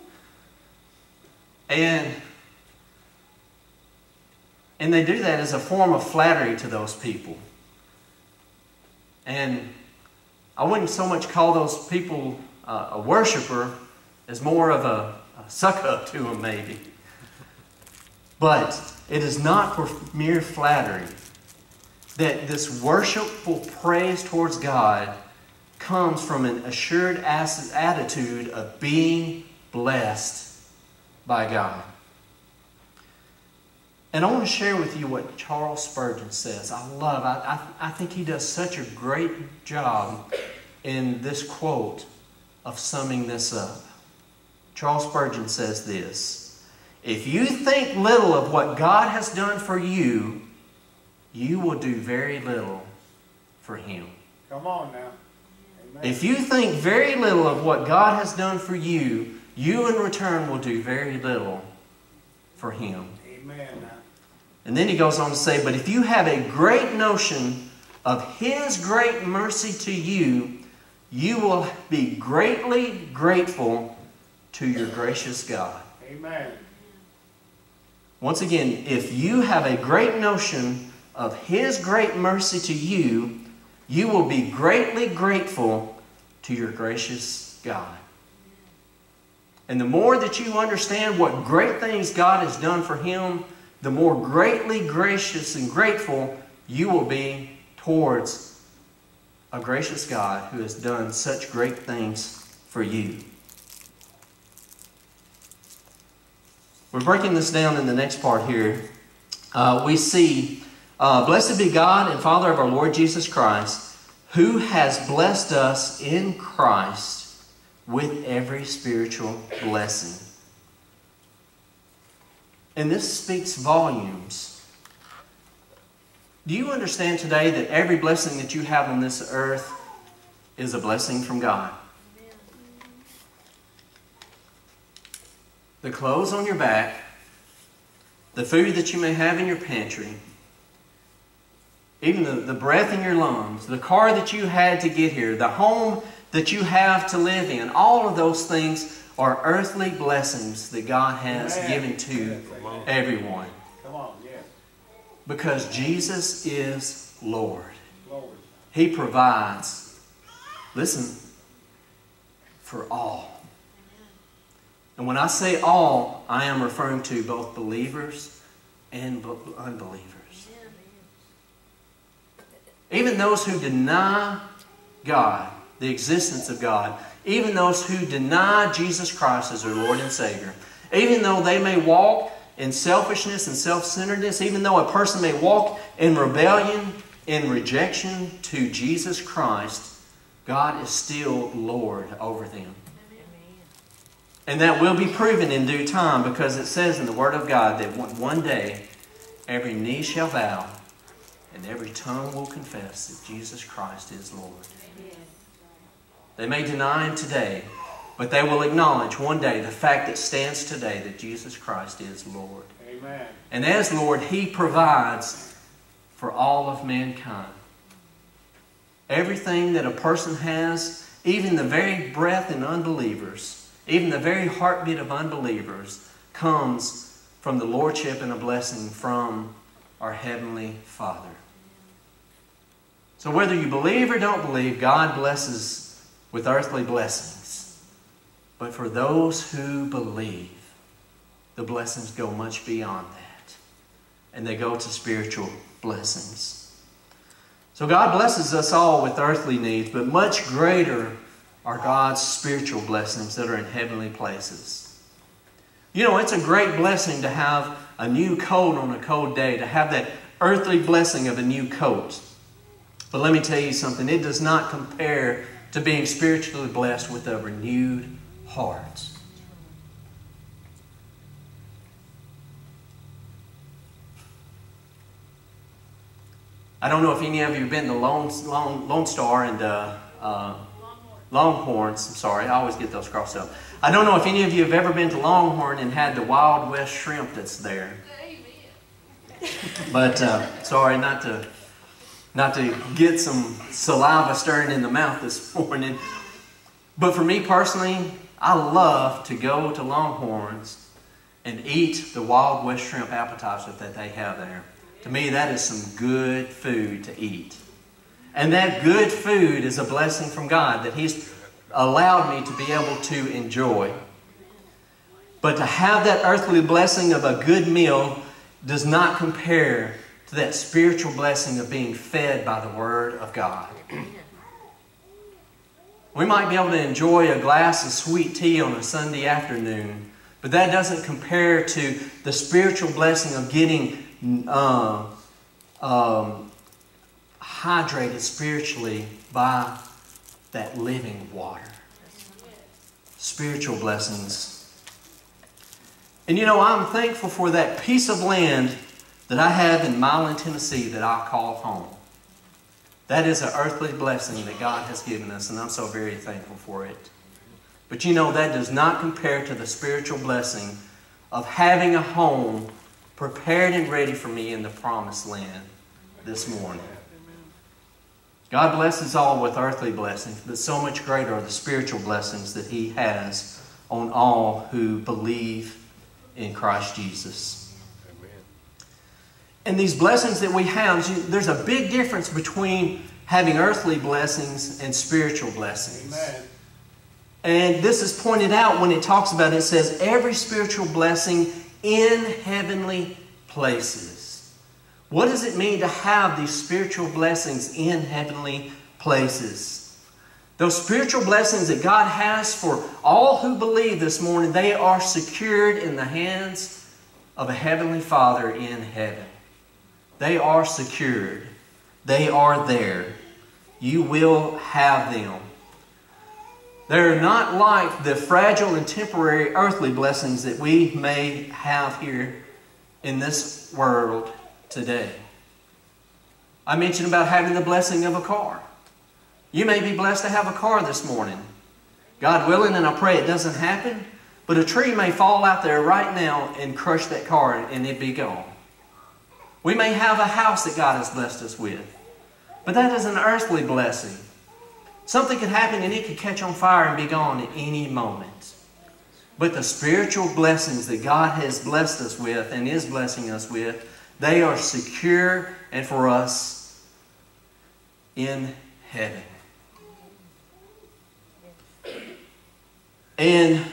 And and they do that as a form of flattery to those people. And I wouldn't so much call those people uh, a worshiper as more of a suck up to them, maybe. But it is not for mere flattery that this worshipful praise towards God comes from an assured attitude of being blessed by God. And I want to share with you what Charles Spurgeon says. I love, I, I, I think he does such a great job in this quote of summing this up. Charles Spurgeon says this If you think little of what God has done for you, you will do very little for Him. Come on now. Amen. If you think very little of what God has done for you, you in return will do very little for Him. Amen. And then he goes on to say, But if you have a great notion of His great mercy to you, you will be greatly grateful to your gracious God. Amen. Once again, if you have a great notion of His great mercy to you, you will be greatly grateful to your gracious God. And the more that you understand what great things God has done for him, the more greatly gracious and grateful you will be towards a gracious God who has done such great things for you. We're breaking this down in the next part here. Uh, we see, uh, Blessed be God and Father of our Lord Jesus Christ, who has blessed us in Christ with every spiritual blessing. And this speaks volumes. Do you understand today that every blessing that you have on this earth is a blessing from God? The clothes on your back, the food that you may have in your pantry, even the, the breath in your lungs, the car that you had to get here, the home that you have to live in, all of those things are earthly blessings that God has Amen. given to everyone. Come on, yes. Because Jesus is Lord. Glory. He provides, listen, for all. And when I say all, I am referring to both believers and unbelievers. Even those who deny God, the existence of God, even those who deny Jesus Christ as their Lord and Savior, even though they may walk in selfishness and self centeredness, even though a person may walk in rebellion in rejection to Jesus Christ, God is still Lord over them. And that will be proven in due time because it says in the Word of God that one day every knee shall bow and every tongue will confess that Jesus Christ is Lord. They may deny Him today, but they will acknowledge one day the fact that stands today that Jesus Christ is Lord. Amen. And as Lord, He provides for all of mankind. Everything that a person has, even the very breath in unbelievers, even the very heartbeat of unbelievers, comes from the Lordship and a blessing from our Heavenly Father. So whether you believe or don't believe, God blesses with earthly blessings. But for those who believe, the blessings go much beyond that. And they go to spiritual blessings. So God blesses us all with earthly needs, but much greater are God's spiritual blessings that are in heavenly places. You know, it's a great blessing to have a new coat on a cold day, to have that earthly blessing of a new coat. But let me tell you something, it does not compare to being spiritually blessed with a renewed heart. I don't know if any of you have been to Lone, Lone, Lone Star and uh, uh, Longhorns. I'm sorry, I always get those crossed up. I don't know if any of you have ever been to Longhorn and had the Wild West shrimp that's there. But uh, sorry, not to not to get some saliva stirring in the mouth this morning. But for me personally, I love to go to Longhorns and eat the Wild West shrimp appetizer that they have there. To me, that is some good food to eat. And that good food is a blessing from God that He's allowed me to be able to enjoy. But to have that earthly blessing of a good meal does not compare to that spiritual blessing of being fed by the Word of God. We might be able to enjoy a glass of sweet tea on a Sunday afternoon, but that doesn't compare to the spiritual blessing of getting uh, um, hydrated spiritually by that living water. Spiritual blessings. And you know, I'm thankful for that piece of land that I have in Milan, Tennessee that I call home. That is an earthly blessing that God has given us, and I'm so very thankful for it. But you know, that does not compare to the spiritual blessing of having a home prepared and ready for me in the promised land this morning. God blesses all with earthly blessings, but so much greater are the spiritual blessings that He has on all who believe in Christ Jesus. Amen. And these blessings that we have, there's a big difference between having earthly blessings and spiritual blessings. Amen. And this is pointed out when it talks about it, it says, every spiritual blessing in heavenly places. What does it mean to have these spiritual blessings in heavenly places? Those spiritual blessings that God has for all who believe this morning, they are secured in the hands of a heavenly Father in heaven. They are secured. They are there. You will have them. They're not like the fragile and temporary earthly blessings that we may have here in this world today. I mentioned about having the blessing of a car. You may be blessed to have a car this morning. God willing, and I pray it doesn't happen, but a tree may fall out there right now and crush that car and it'd be gone. We may have a house that God has blessed us with, but that is an earthly blessing. Something could happen and it could catch on fire and be gone at any moment. But the spiritual blessings that God has blessed us with and is blessing us with, they are secure and for us in heaven. And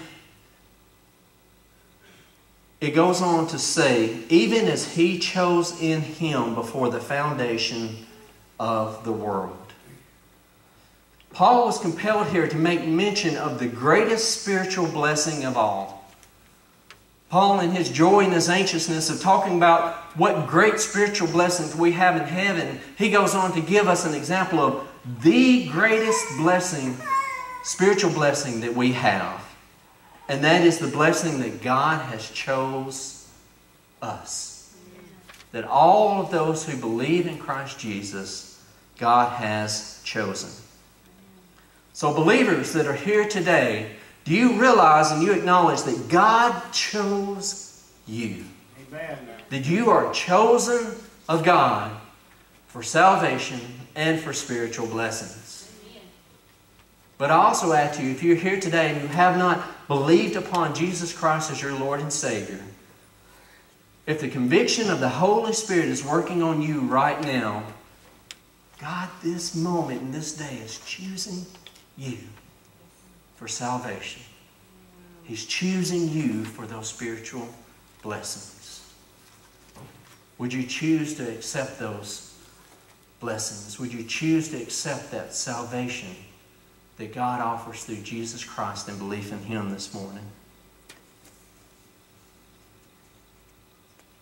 it goes on to say, even as he chose in him before the foundation of the world. Paul was compelled here to make mention of the greatest spiritual blessing of all Paul, in his joy and his anxiousness of talking about what great spiritual blessings we have in heaven, he goes on to give us an example of the greatest blessing, spiritual blessing that we have. And that is the blessing that God has chose us. That all of those who believe in Christ Jesus, God has chosen. So, believers that are here today, do you realize and you acknowledge that God chose you? Amen. That you are chosen of God for salvation and for spiritual blessings. But I also ask you, if you're here today and you have not believed upon Jesus Christ as your Lord and Savior, if the conviction of the Holy Spirit is working on you right now, God, this moment and this day is choosing you for salvation. He's choosing you for those spiritual blessings. Would you choose to accept those blessings? Would you choose to accept that salvation that God offers through Jesus Christ and belief in Him this morning?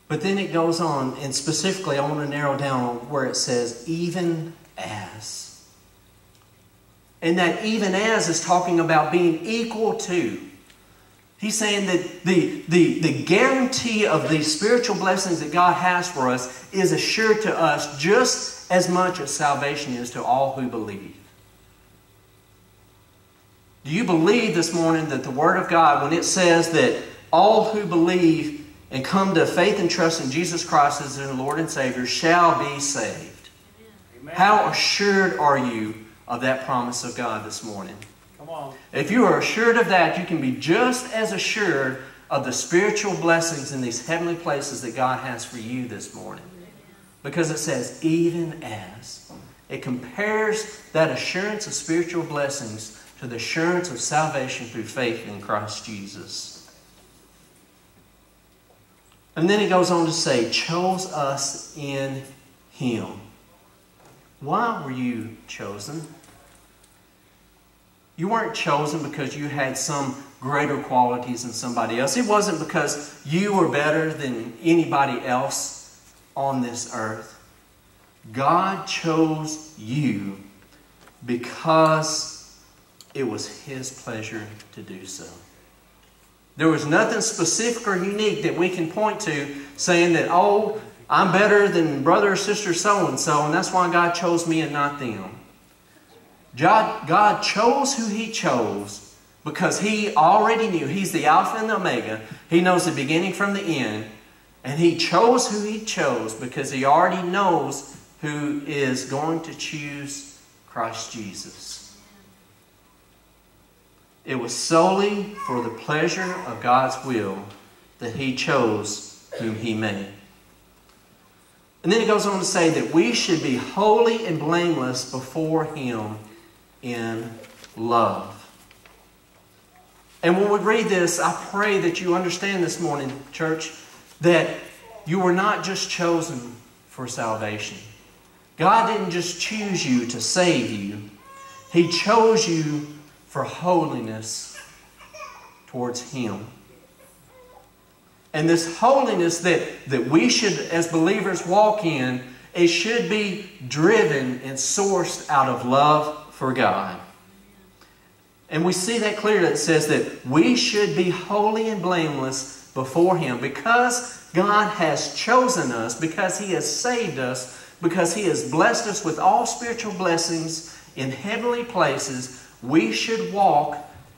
But then it goes on, and specifically, I want to narrow down where it says, even as. And that even as is talking about being equal to. He's saying that the, the, the guarantee of these spiritual blessings that God has for us is assured to us just as much as salvation is to all who believe. Do you believe this morning that the Word of God, when it says that all who believe and come to faith and trust in Jesus Christ as their Lord and Savior shall be saved? Amen. How assured are you of that promise of God this morning? Come on. If you are assured of that, you can be just as assured of the spiritual blessings in these heavenly places that God has for you this morning. Because it says, even as. It compares that assurance of spiritual blessings to the assurance of salvation through faith in Christ Jesus. And then it goes on to say, chose us in Him. Why were you chosen? You weren't chosen because you had some greater qualities than somebody else. It wasn't because you were better than anybody else on this earth. God chose you because it was His pleasure to do so. There was nothing specific or unique that we can point to saying that, oh, I'm better than brother or sister so and so, and that's why God chose me and not them. God, God chose who He chose because He already knew. He's the Alpha and the Omega. He knows the beginning from the end. And He chose who He chose because He already knows who is going to choose Christ Jesus. It was solely for the pleasure of God's will that He chose whom He made. And then it goes on to say that we should be holy and blameless before Him in love. And when we read this, I pray that you understand this morning, church, that you were not just chosen for salvation. God didn't just choose you to save you, He chose you for holiness towards Him. And this holiness that, that we should, as believers, walk in, it should be driven and sourced out of love for God. And we see that clearly. It says that we should be holy and blameless before Him because God has chosen us, because He has saved us, because He has blessed us with all spiritual blessings in heavenly places. We should walk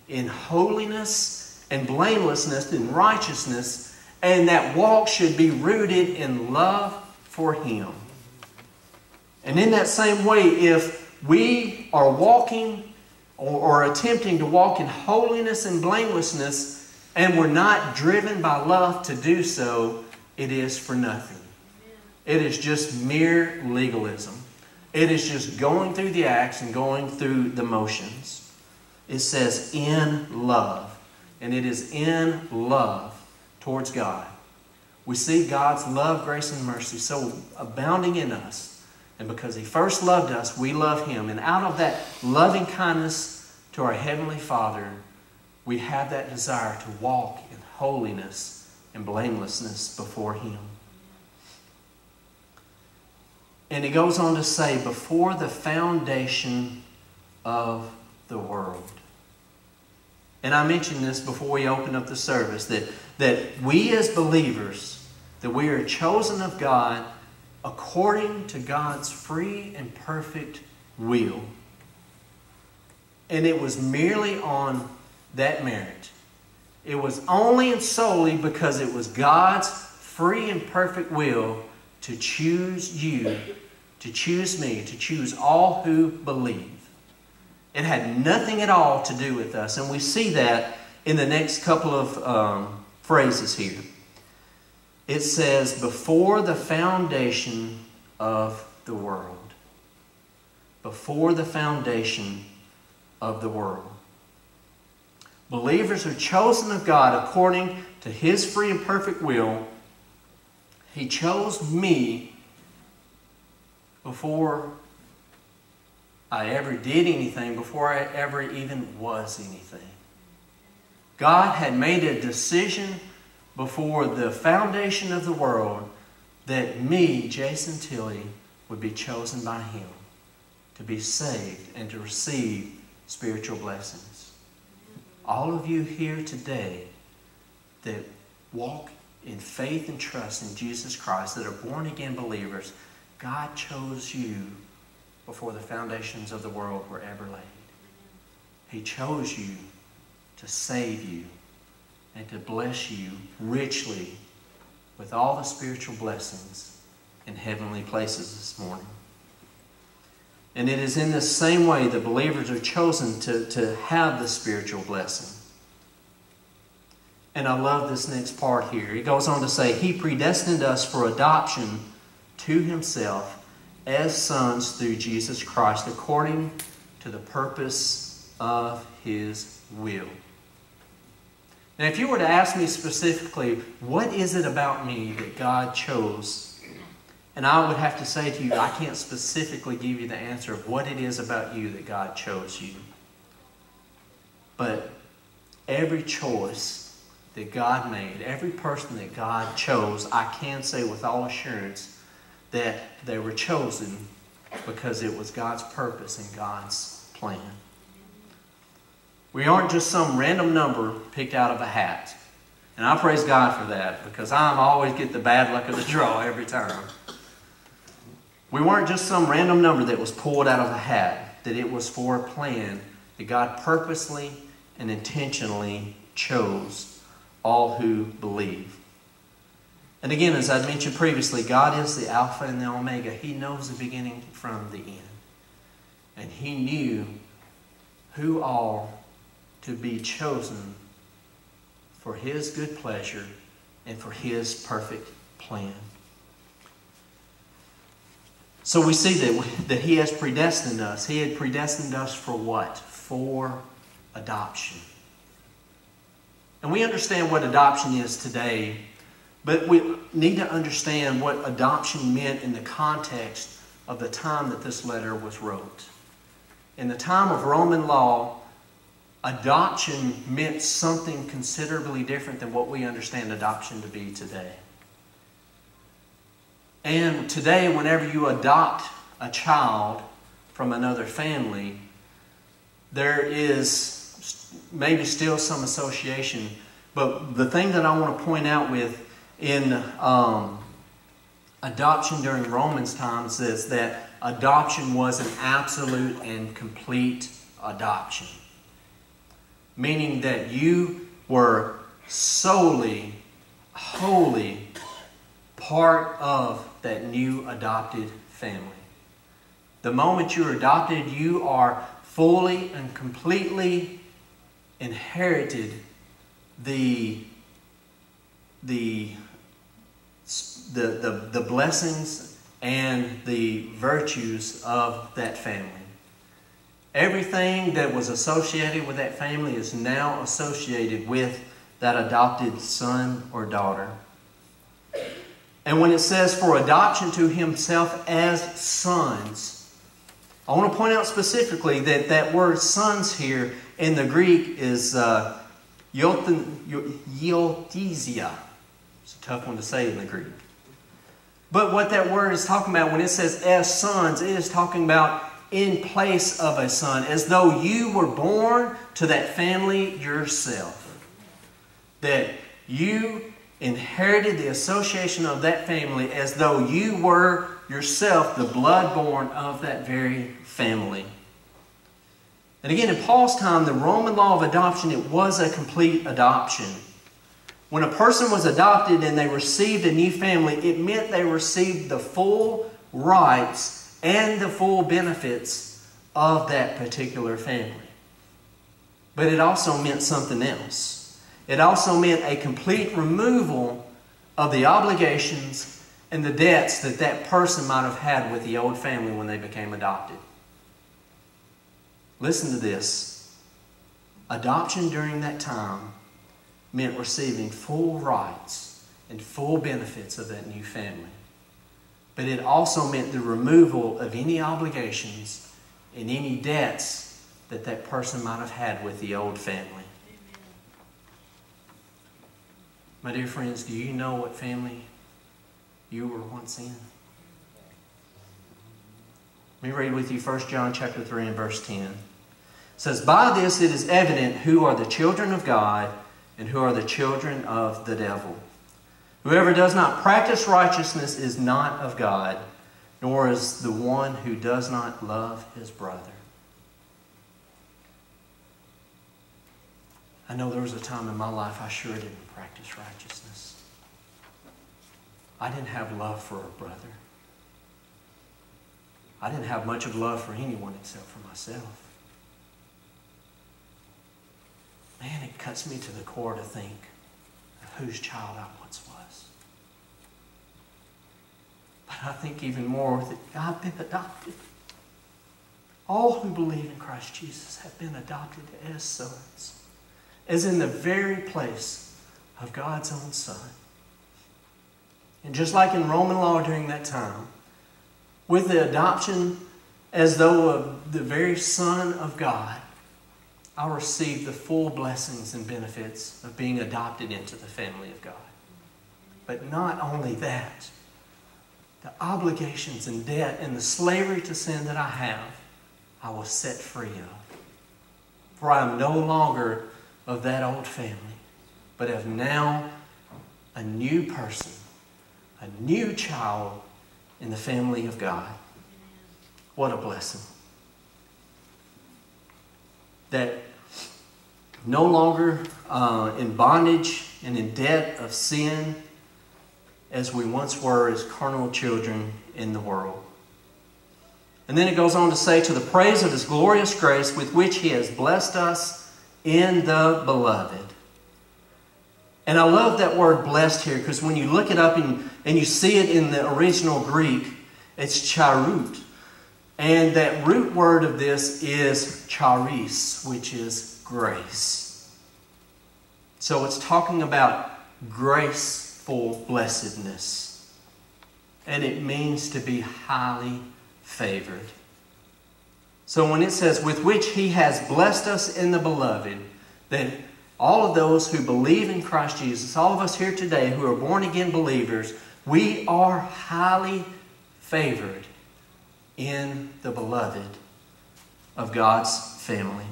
in holiness and blamelessness and righteousness and that walk should be rooted in love for Him. And in that same way, if we are walking or, or, attempting to walk in holiness and blamelessness, and we're not driven by love to do so, it is for nothing. It is just mere legalism. It is just going through the acts and going through the motions. It says in love. And it is in love towards God. We see God's love, grace, and mercy so abounding in us. And because He first loved us, we love Him. And out of that loving kindness to our Heavenly Father, we have that desire to walk in holiness and blamelessness before Him. And he goes on to say, before the foundation of the world. And I mentioned this before we opened up the service that, that we as believers, that we are chosen of God according to God's free and perfect will. And it was merely on that merit. It was only and solely because it was God's free and perfect will to choose you, to choose me, to choose all who believe. It had nothing at all to do with us. And we see that in the next couple of um, phrases here. It says, before the foundation of the world. Before the foundation of the world. Believers are chosen of God according to His free and perfect will. He chose me before I ever did anything, before I ever even was anything. God had made a decision before the foundation of the world that me, Jason Tilley, would be chosen by Him to be saved and to receive spiritual blessings. All of you here today that walk in faith and trust in Jesus Christ, that are born again believers, God chose you before the foundations of the world were ever laid. He chose you to save you and to bless you richly with all the spiritual blessings in heavenly places this morning. And it is in the same way that believers are chosen to, to have the spiritual blessing. And I love this next part here. He goes on to say, He predestined us for adoption to Himself as sons through Jesus Christ, according to the purpose of His will. And if you were to ask me specifically, what is it about me that God chose? And I would have to say to you, I can't specifically give you the answer of what it is about you that God chose you. But every choice that God made, every person that God chose, I can say with all assurance that they were chosen because it was God's purpose and God's plan. We aren't just some random number picked out of a hat. And I praise God for that because I'm always get the bad luck of the draw every time. We weren't just some random number that was pulled out of a hat, that it was for a plan that God purposely and intentionally chose all who believe. And again, as I mentioned previously, God is the Alpha and the Omega. He knows the beginning from the end. And He knew who all to be chosen for His good pleasure and for His perfect plan. So we see that, that He has predestined us. He had predestined us for what? For adoption. And we understand what adoption is today, but we need to understand what adoption meant in the context of the time that this letter was wrote. In the time of Roman law, adoption meant something considerably different than what we understand adoption to be today. And today, whenever you adopt a child from another family, there is maybe still some association. But the thing that I want to point out with in um, adoption during Romans times is that adoption was an absolute and complete adoption meaning that you were solely, wholly part of that new adopted family. The moment you're adopted, you are fully and completely inherited the, the, the, the, the blessings and the virtues of that family. Everything that was associated with that family is now associated with that adopted son or daughter. And when it says for adoption to himself as sons, I want to point out specifically that that word sons here in the Greek is uh, It's a tough one to say in the Greek. But what that word is talking about when it says as sons, it is talking about in place of a son, as though you were born to that family yourself. That you inherited the association of that family as though you were yourself the blood-born of that very family. And again, in Paul's time, the Roman law of adoption, it was a complete adoption. When a person was adopted and they received a new family, it meant they received the full rights and the full benefits of that particular family. But it also meant something else. It also meant a complete removal of the obligations and the debts that that person might have had with the old family when they became adopted. Listen to this. Adoption during that time meant receiving full rights and full benefits of that new family. But it also meant the removal of any obligations and any debts that that person might have had with the old family. My dear friends, do you know what family you were once in? Let me read with you 1 John chapter 3 and verse 10. It says, By this it is evident who are the children of God and who are the children of the devil. Whoever does not practice righteousness is not of God, nor is the one who does not love his brother. I know there was a time in my life I sure didn't practice righteousness. I didn't have love for a brother. I didn't have much of love for anyone except for myself. Man, it cuts me to the core to think of whose child I was. I think even more that I've been adopted. All who believe in Christ Jesus have been adopted as sons, as in the very place of God's own Son. And just like in Roman law during that time, with the adoption as though of the very Son of God, I'll receive the full blessings and benefits of being adopted into the family of God. But not only that, the obligations and debt and the slavery to sin that I have, I was set free of. For I am no longer of that old family, but of now a new person, a new child in the family of God. What a blessing that no longer uh, in bondage and in debt of sin as we once were as carnal children in the world. And then it goes on to say, to the praise of his glorious grace with which he has blessed us in the beloved. And I love that word blessed here because when you look it up and, and you see it in the original Greek, it's charut. And that root word of this is charis, which is grace. So it's talking about graceful blessedness. And it means to be highly favored. So when it says, with which he has blessed us in the beloved, then all of those who believe in Christ Jesus, all of us here today who are born again believers, we are highly favored in the beloved of God's family.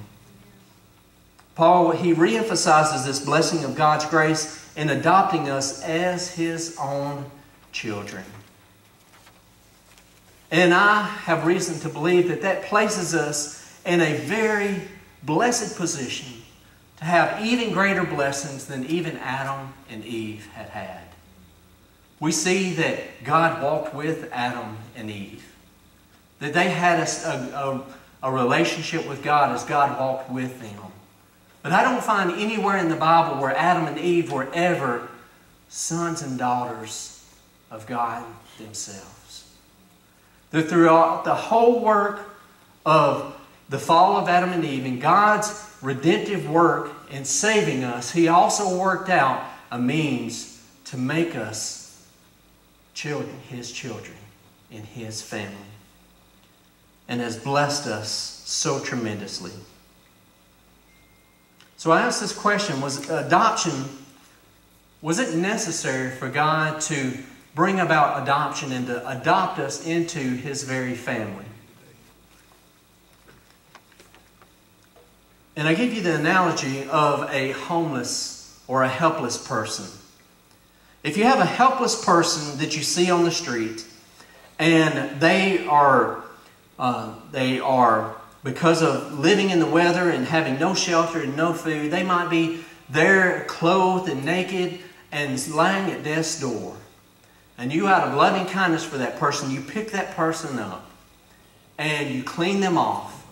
Paul, he reemphasizes this blessing of God's grace in adopting us as his own children. And I have reason to believe that that places us in a very blessed position to have even greater blessings than even Adam and Eve had had. We see that God walked with Adam and Eve. That they had a, a, a relationship with God as God walked with them. But I don't find anywhere in the Bible where Adam and Eve were ever sons and daughters of God themselves. That throughout the whole work of the fall of Adam and Eve and God's redemptive work in saving us, He also worked out a means to make us children, His children, in His family. And has blessed us so tremendously. So I asked this question Was adoption Was it necessary for God to bring about adoption and to adopt us into His very family? And I give you the analogy of a homeless or a helpless person. If you have a helpless person that you see on the street, and they are, uh, they are because of living in the weather and having no shelter and no food, they might be there clothed and naked and lying at death's door. And you, out of loving kindness for that person, you pick that person up and you clean them off.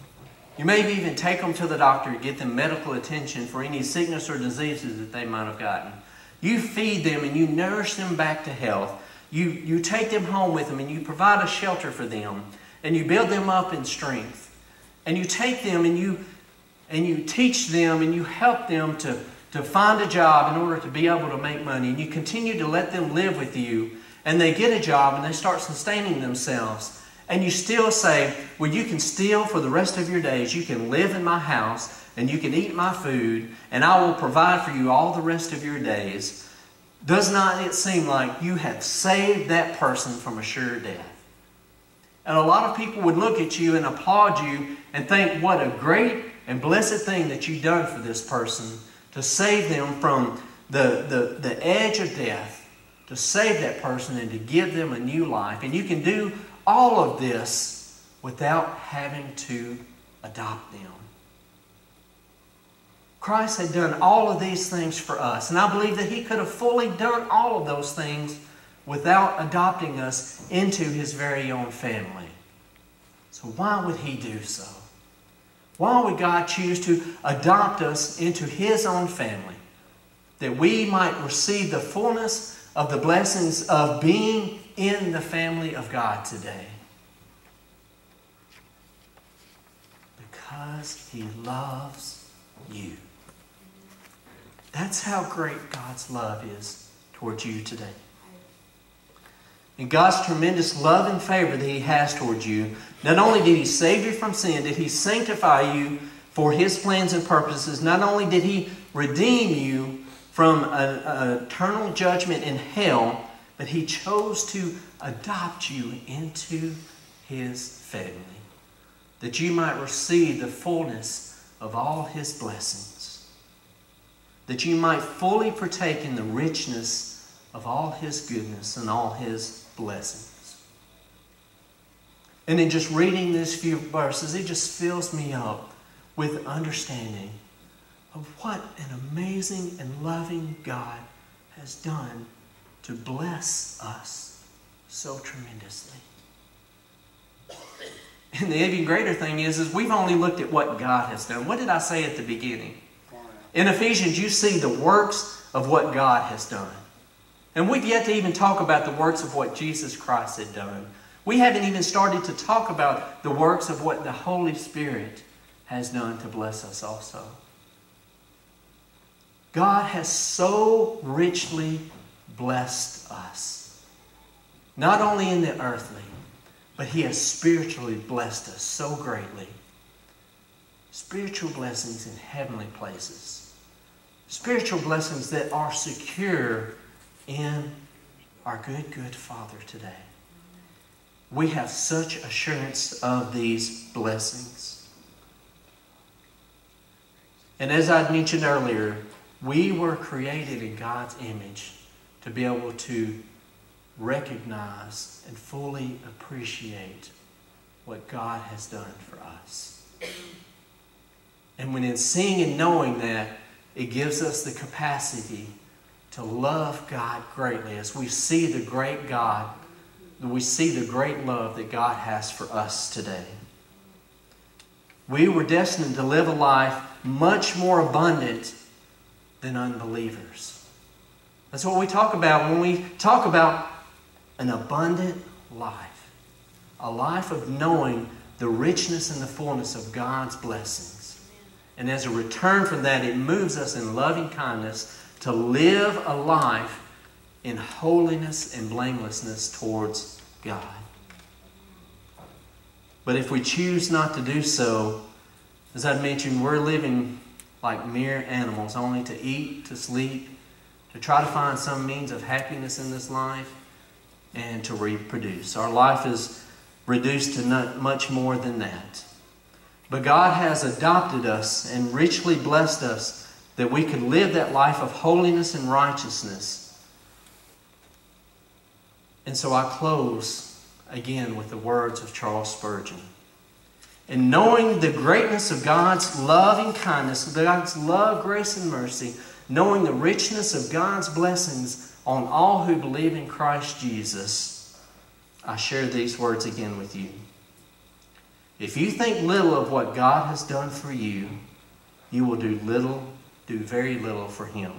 You may even take them to the doctor to get them medical attention for any sickness or diseases that they might have gotten. You feed them and you nourish them back to health. You, you take them home with them and you provide a shelter for them and you build them up in strength. And you take them and you, and you teach them and you help them to, to find a job in order to be able to make money. And you continue to let them live with you. And they get a job and they start sustaining themselves. And you still say, well, you can still, for the rest of your days, you can live in my house and you can eat my food and I will provide for you all the rest of your days. Does not it seem like you have saved that person from a sure death? And a lot of people would look at you and applaud you and think what a great and blessed thing that you've done for this person to save them from the, the, the edge of death, to save that person and to give them a new life. And you can do all of this without having to adopt them. Christ had done all of these things for us. And I believe that He could have fully done all of those things without adopting us into His very own family. So why would He do so? Why would God choose to adopt us into His own family? That we might receive the fullness of the blessings of being in the family of God today. Because He loves you. That's how great God's love is towards you today. And God's tremendous love and favor that He has towards you, not only did He save you from sin, did He sanctify you for His plans and purposes, not only did He redeem you from an eternal judgment in hell, but He chose to adopt you into His family, that you might receive the fullness of all His blessings, that you might fully partake in the richness of all His goodness and all His blessings. And in just reading these few verses, it just fills me up with understanding of what an amazing and loving God has done to bless us so tremendously. And the even greater thing is, is we've only looked at what God has done. What did I say at the beginning? In Ephesians, you see the works of what God has done. And we've yet to even talk about the works of what Jesus Christ had done. We haven't even started to talk about the works of what the Holy Spirit has done to bless us also. God has so richly blessed us. Not only in the earthly, but He has spiritually blessed us so greatly. Spiritual blessings in heavenly places. Spiritual blessings that are secure in our good, good Father today. We have such assurance of these blessings. And as I mentioned earlier, we were created in God's image to be able to recognize and fully appreciate what God has done for us. And when in seeing and knowing that, it gives us the capacity to love God greatly as we see the great God, we see the great love that God has for us today. We were destined to live a life much more abundant than unbelievers. That's what we talk about when we talk about an abundant life. A life of knowing the richness and the fullness of God's blessings. And as a return from that, it moves us in loving kindness to live a life in holiness and blamelessness towards God. But if we choose not to do so, as I mentioned, we're living like mere animals, only to eat, to sleep, to try to find some means of happiness in this life, and to reproduce. Our life is reduced to not much more than that. But God has adopted us and richly blessed us that we could live that life of holiness and righteousness. And so I close again with the words of Charles Spurgeon. And knowing the greatness of God's love and kindness, God's love, grace, and mercy, knowing the richness of God's blessings on all who believe in Christ Jesus, I share these words again with you. If you think little of what God has done for you, you will do little, do very little for Him.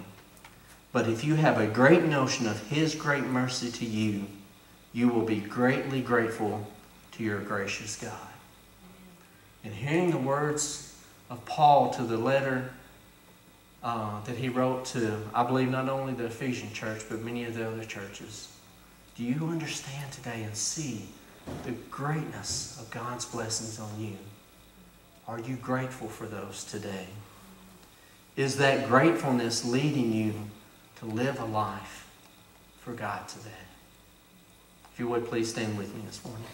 But if you have a great notion of His great mercy to you, you will be greatly grateful to your gracious God. And hearing the words of Paul to the letter uh, that he wrote to, I believe, not only the Ephesian church, but many of the other churches, do you understand today and see the greatness of God's blessings on you? Are you grateful for those today? Is that gratefulness leading you to live a life for God today? If you would, please stand with me this morning.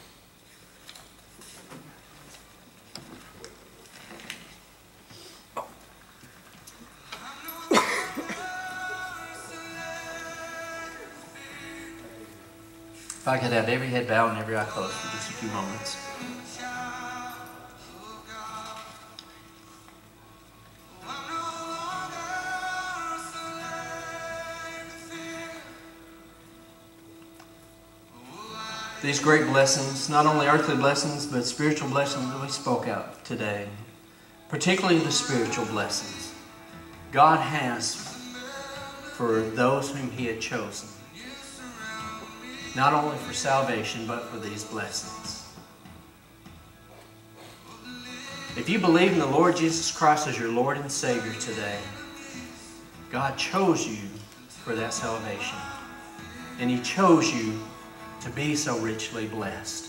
If I could have every head bowed and every eye closed for just a few moments. These great blessings, not only earthly blessings, but spiritual blessings that we spoke out today, particularly the spiritual blessings, God has for those whom He had chosen not only for salvation, but for these blessings. If you believe in the Lord Jesus Christ as your Lord and Savior today, God chose you for that salvation. And He chose you to be so richly blessed.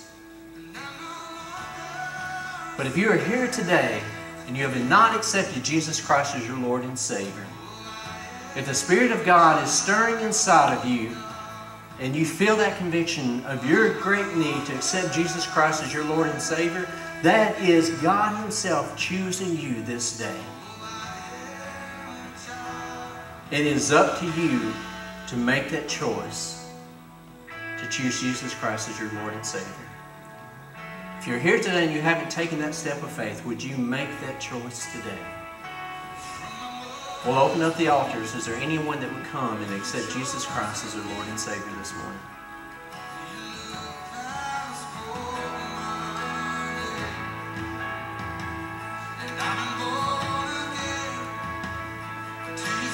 But if you are here today and you have not accepted Jesus Christ as your Lord and Savior, if the Spirit of God is stirring inside of you and you feel that conviction of your great need to accept Jesus Christ as your Lord and Savior, that is God Himself choosing you this day. It is up to you to make that choice to choose Jesus Christ as your Lord and Savior. If you're here today and you haven't taken that step of faith, would you make that choice today? We'll open up the altars. Is there anyone that would come and accept Jesus Christ as their Lord and Savior this morning?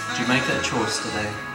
Did you make that choice today?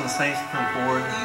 The saints come forward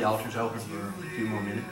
the altars open for a few more minutes.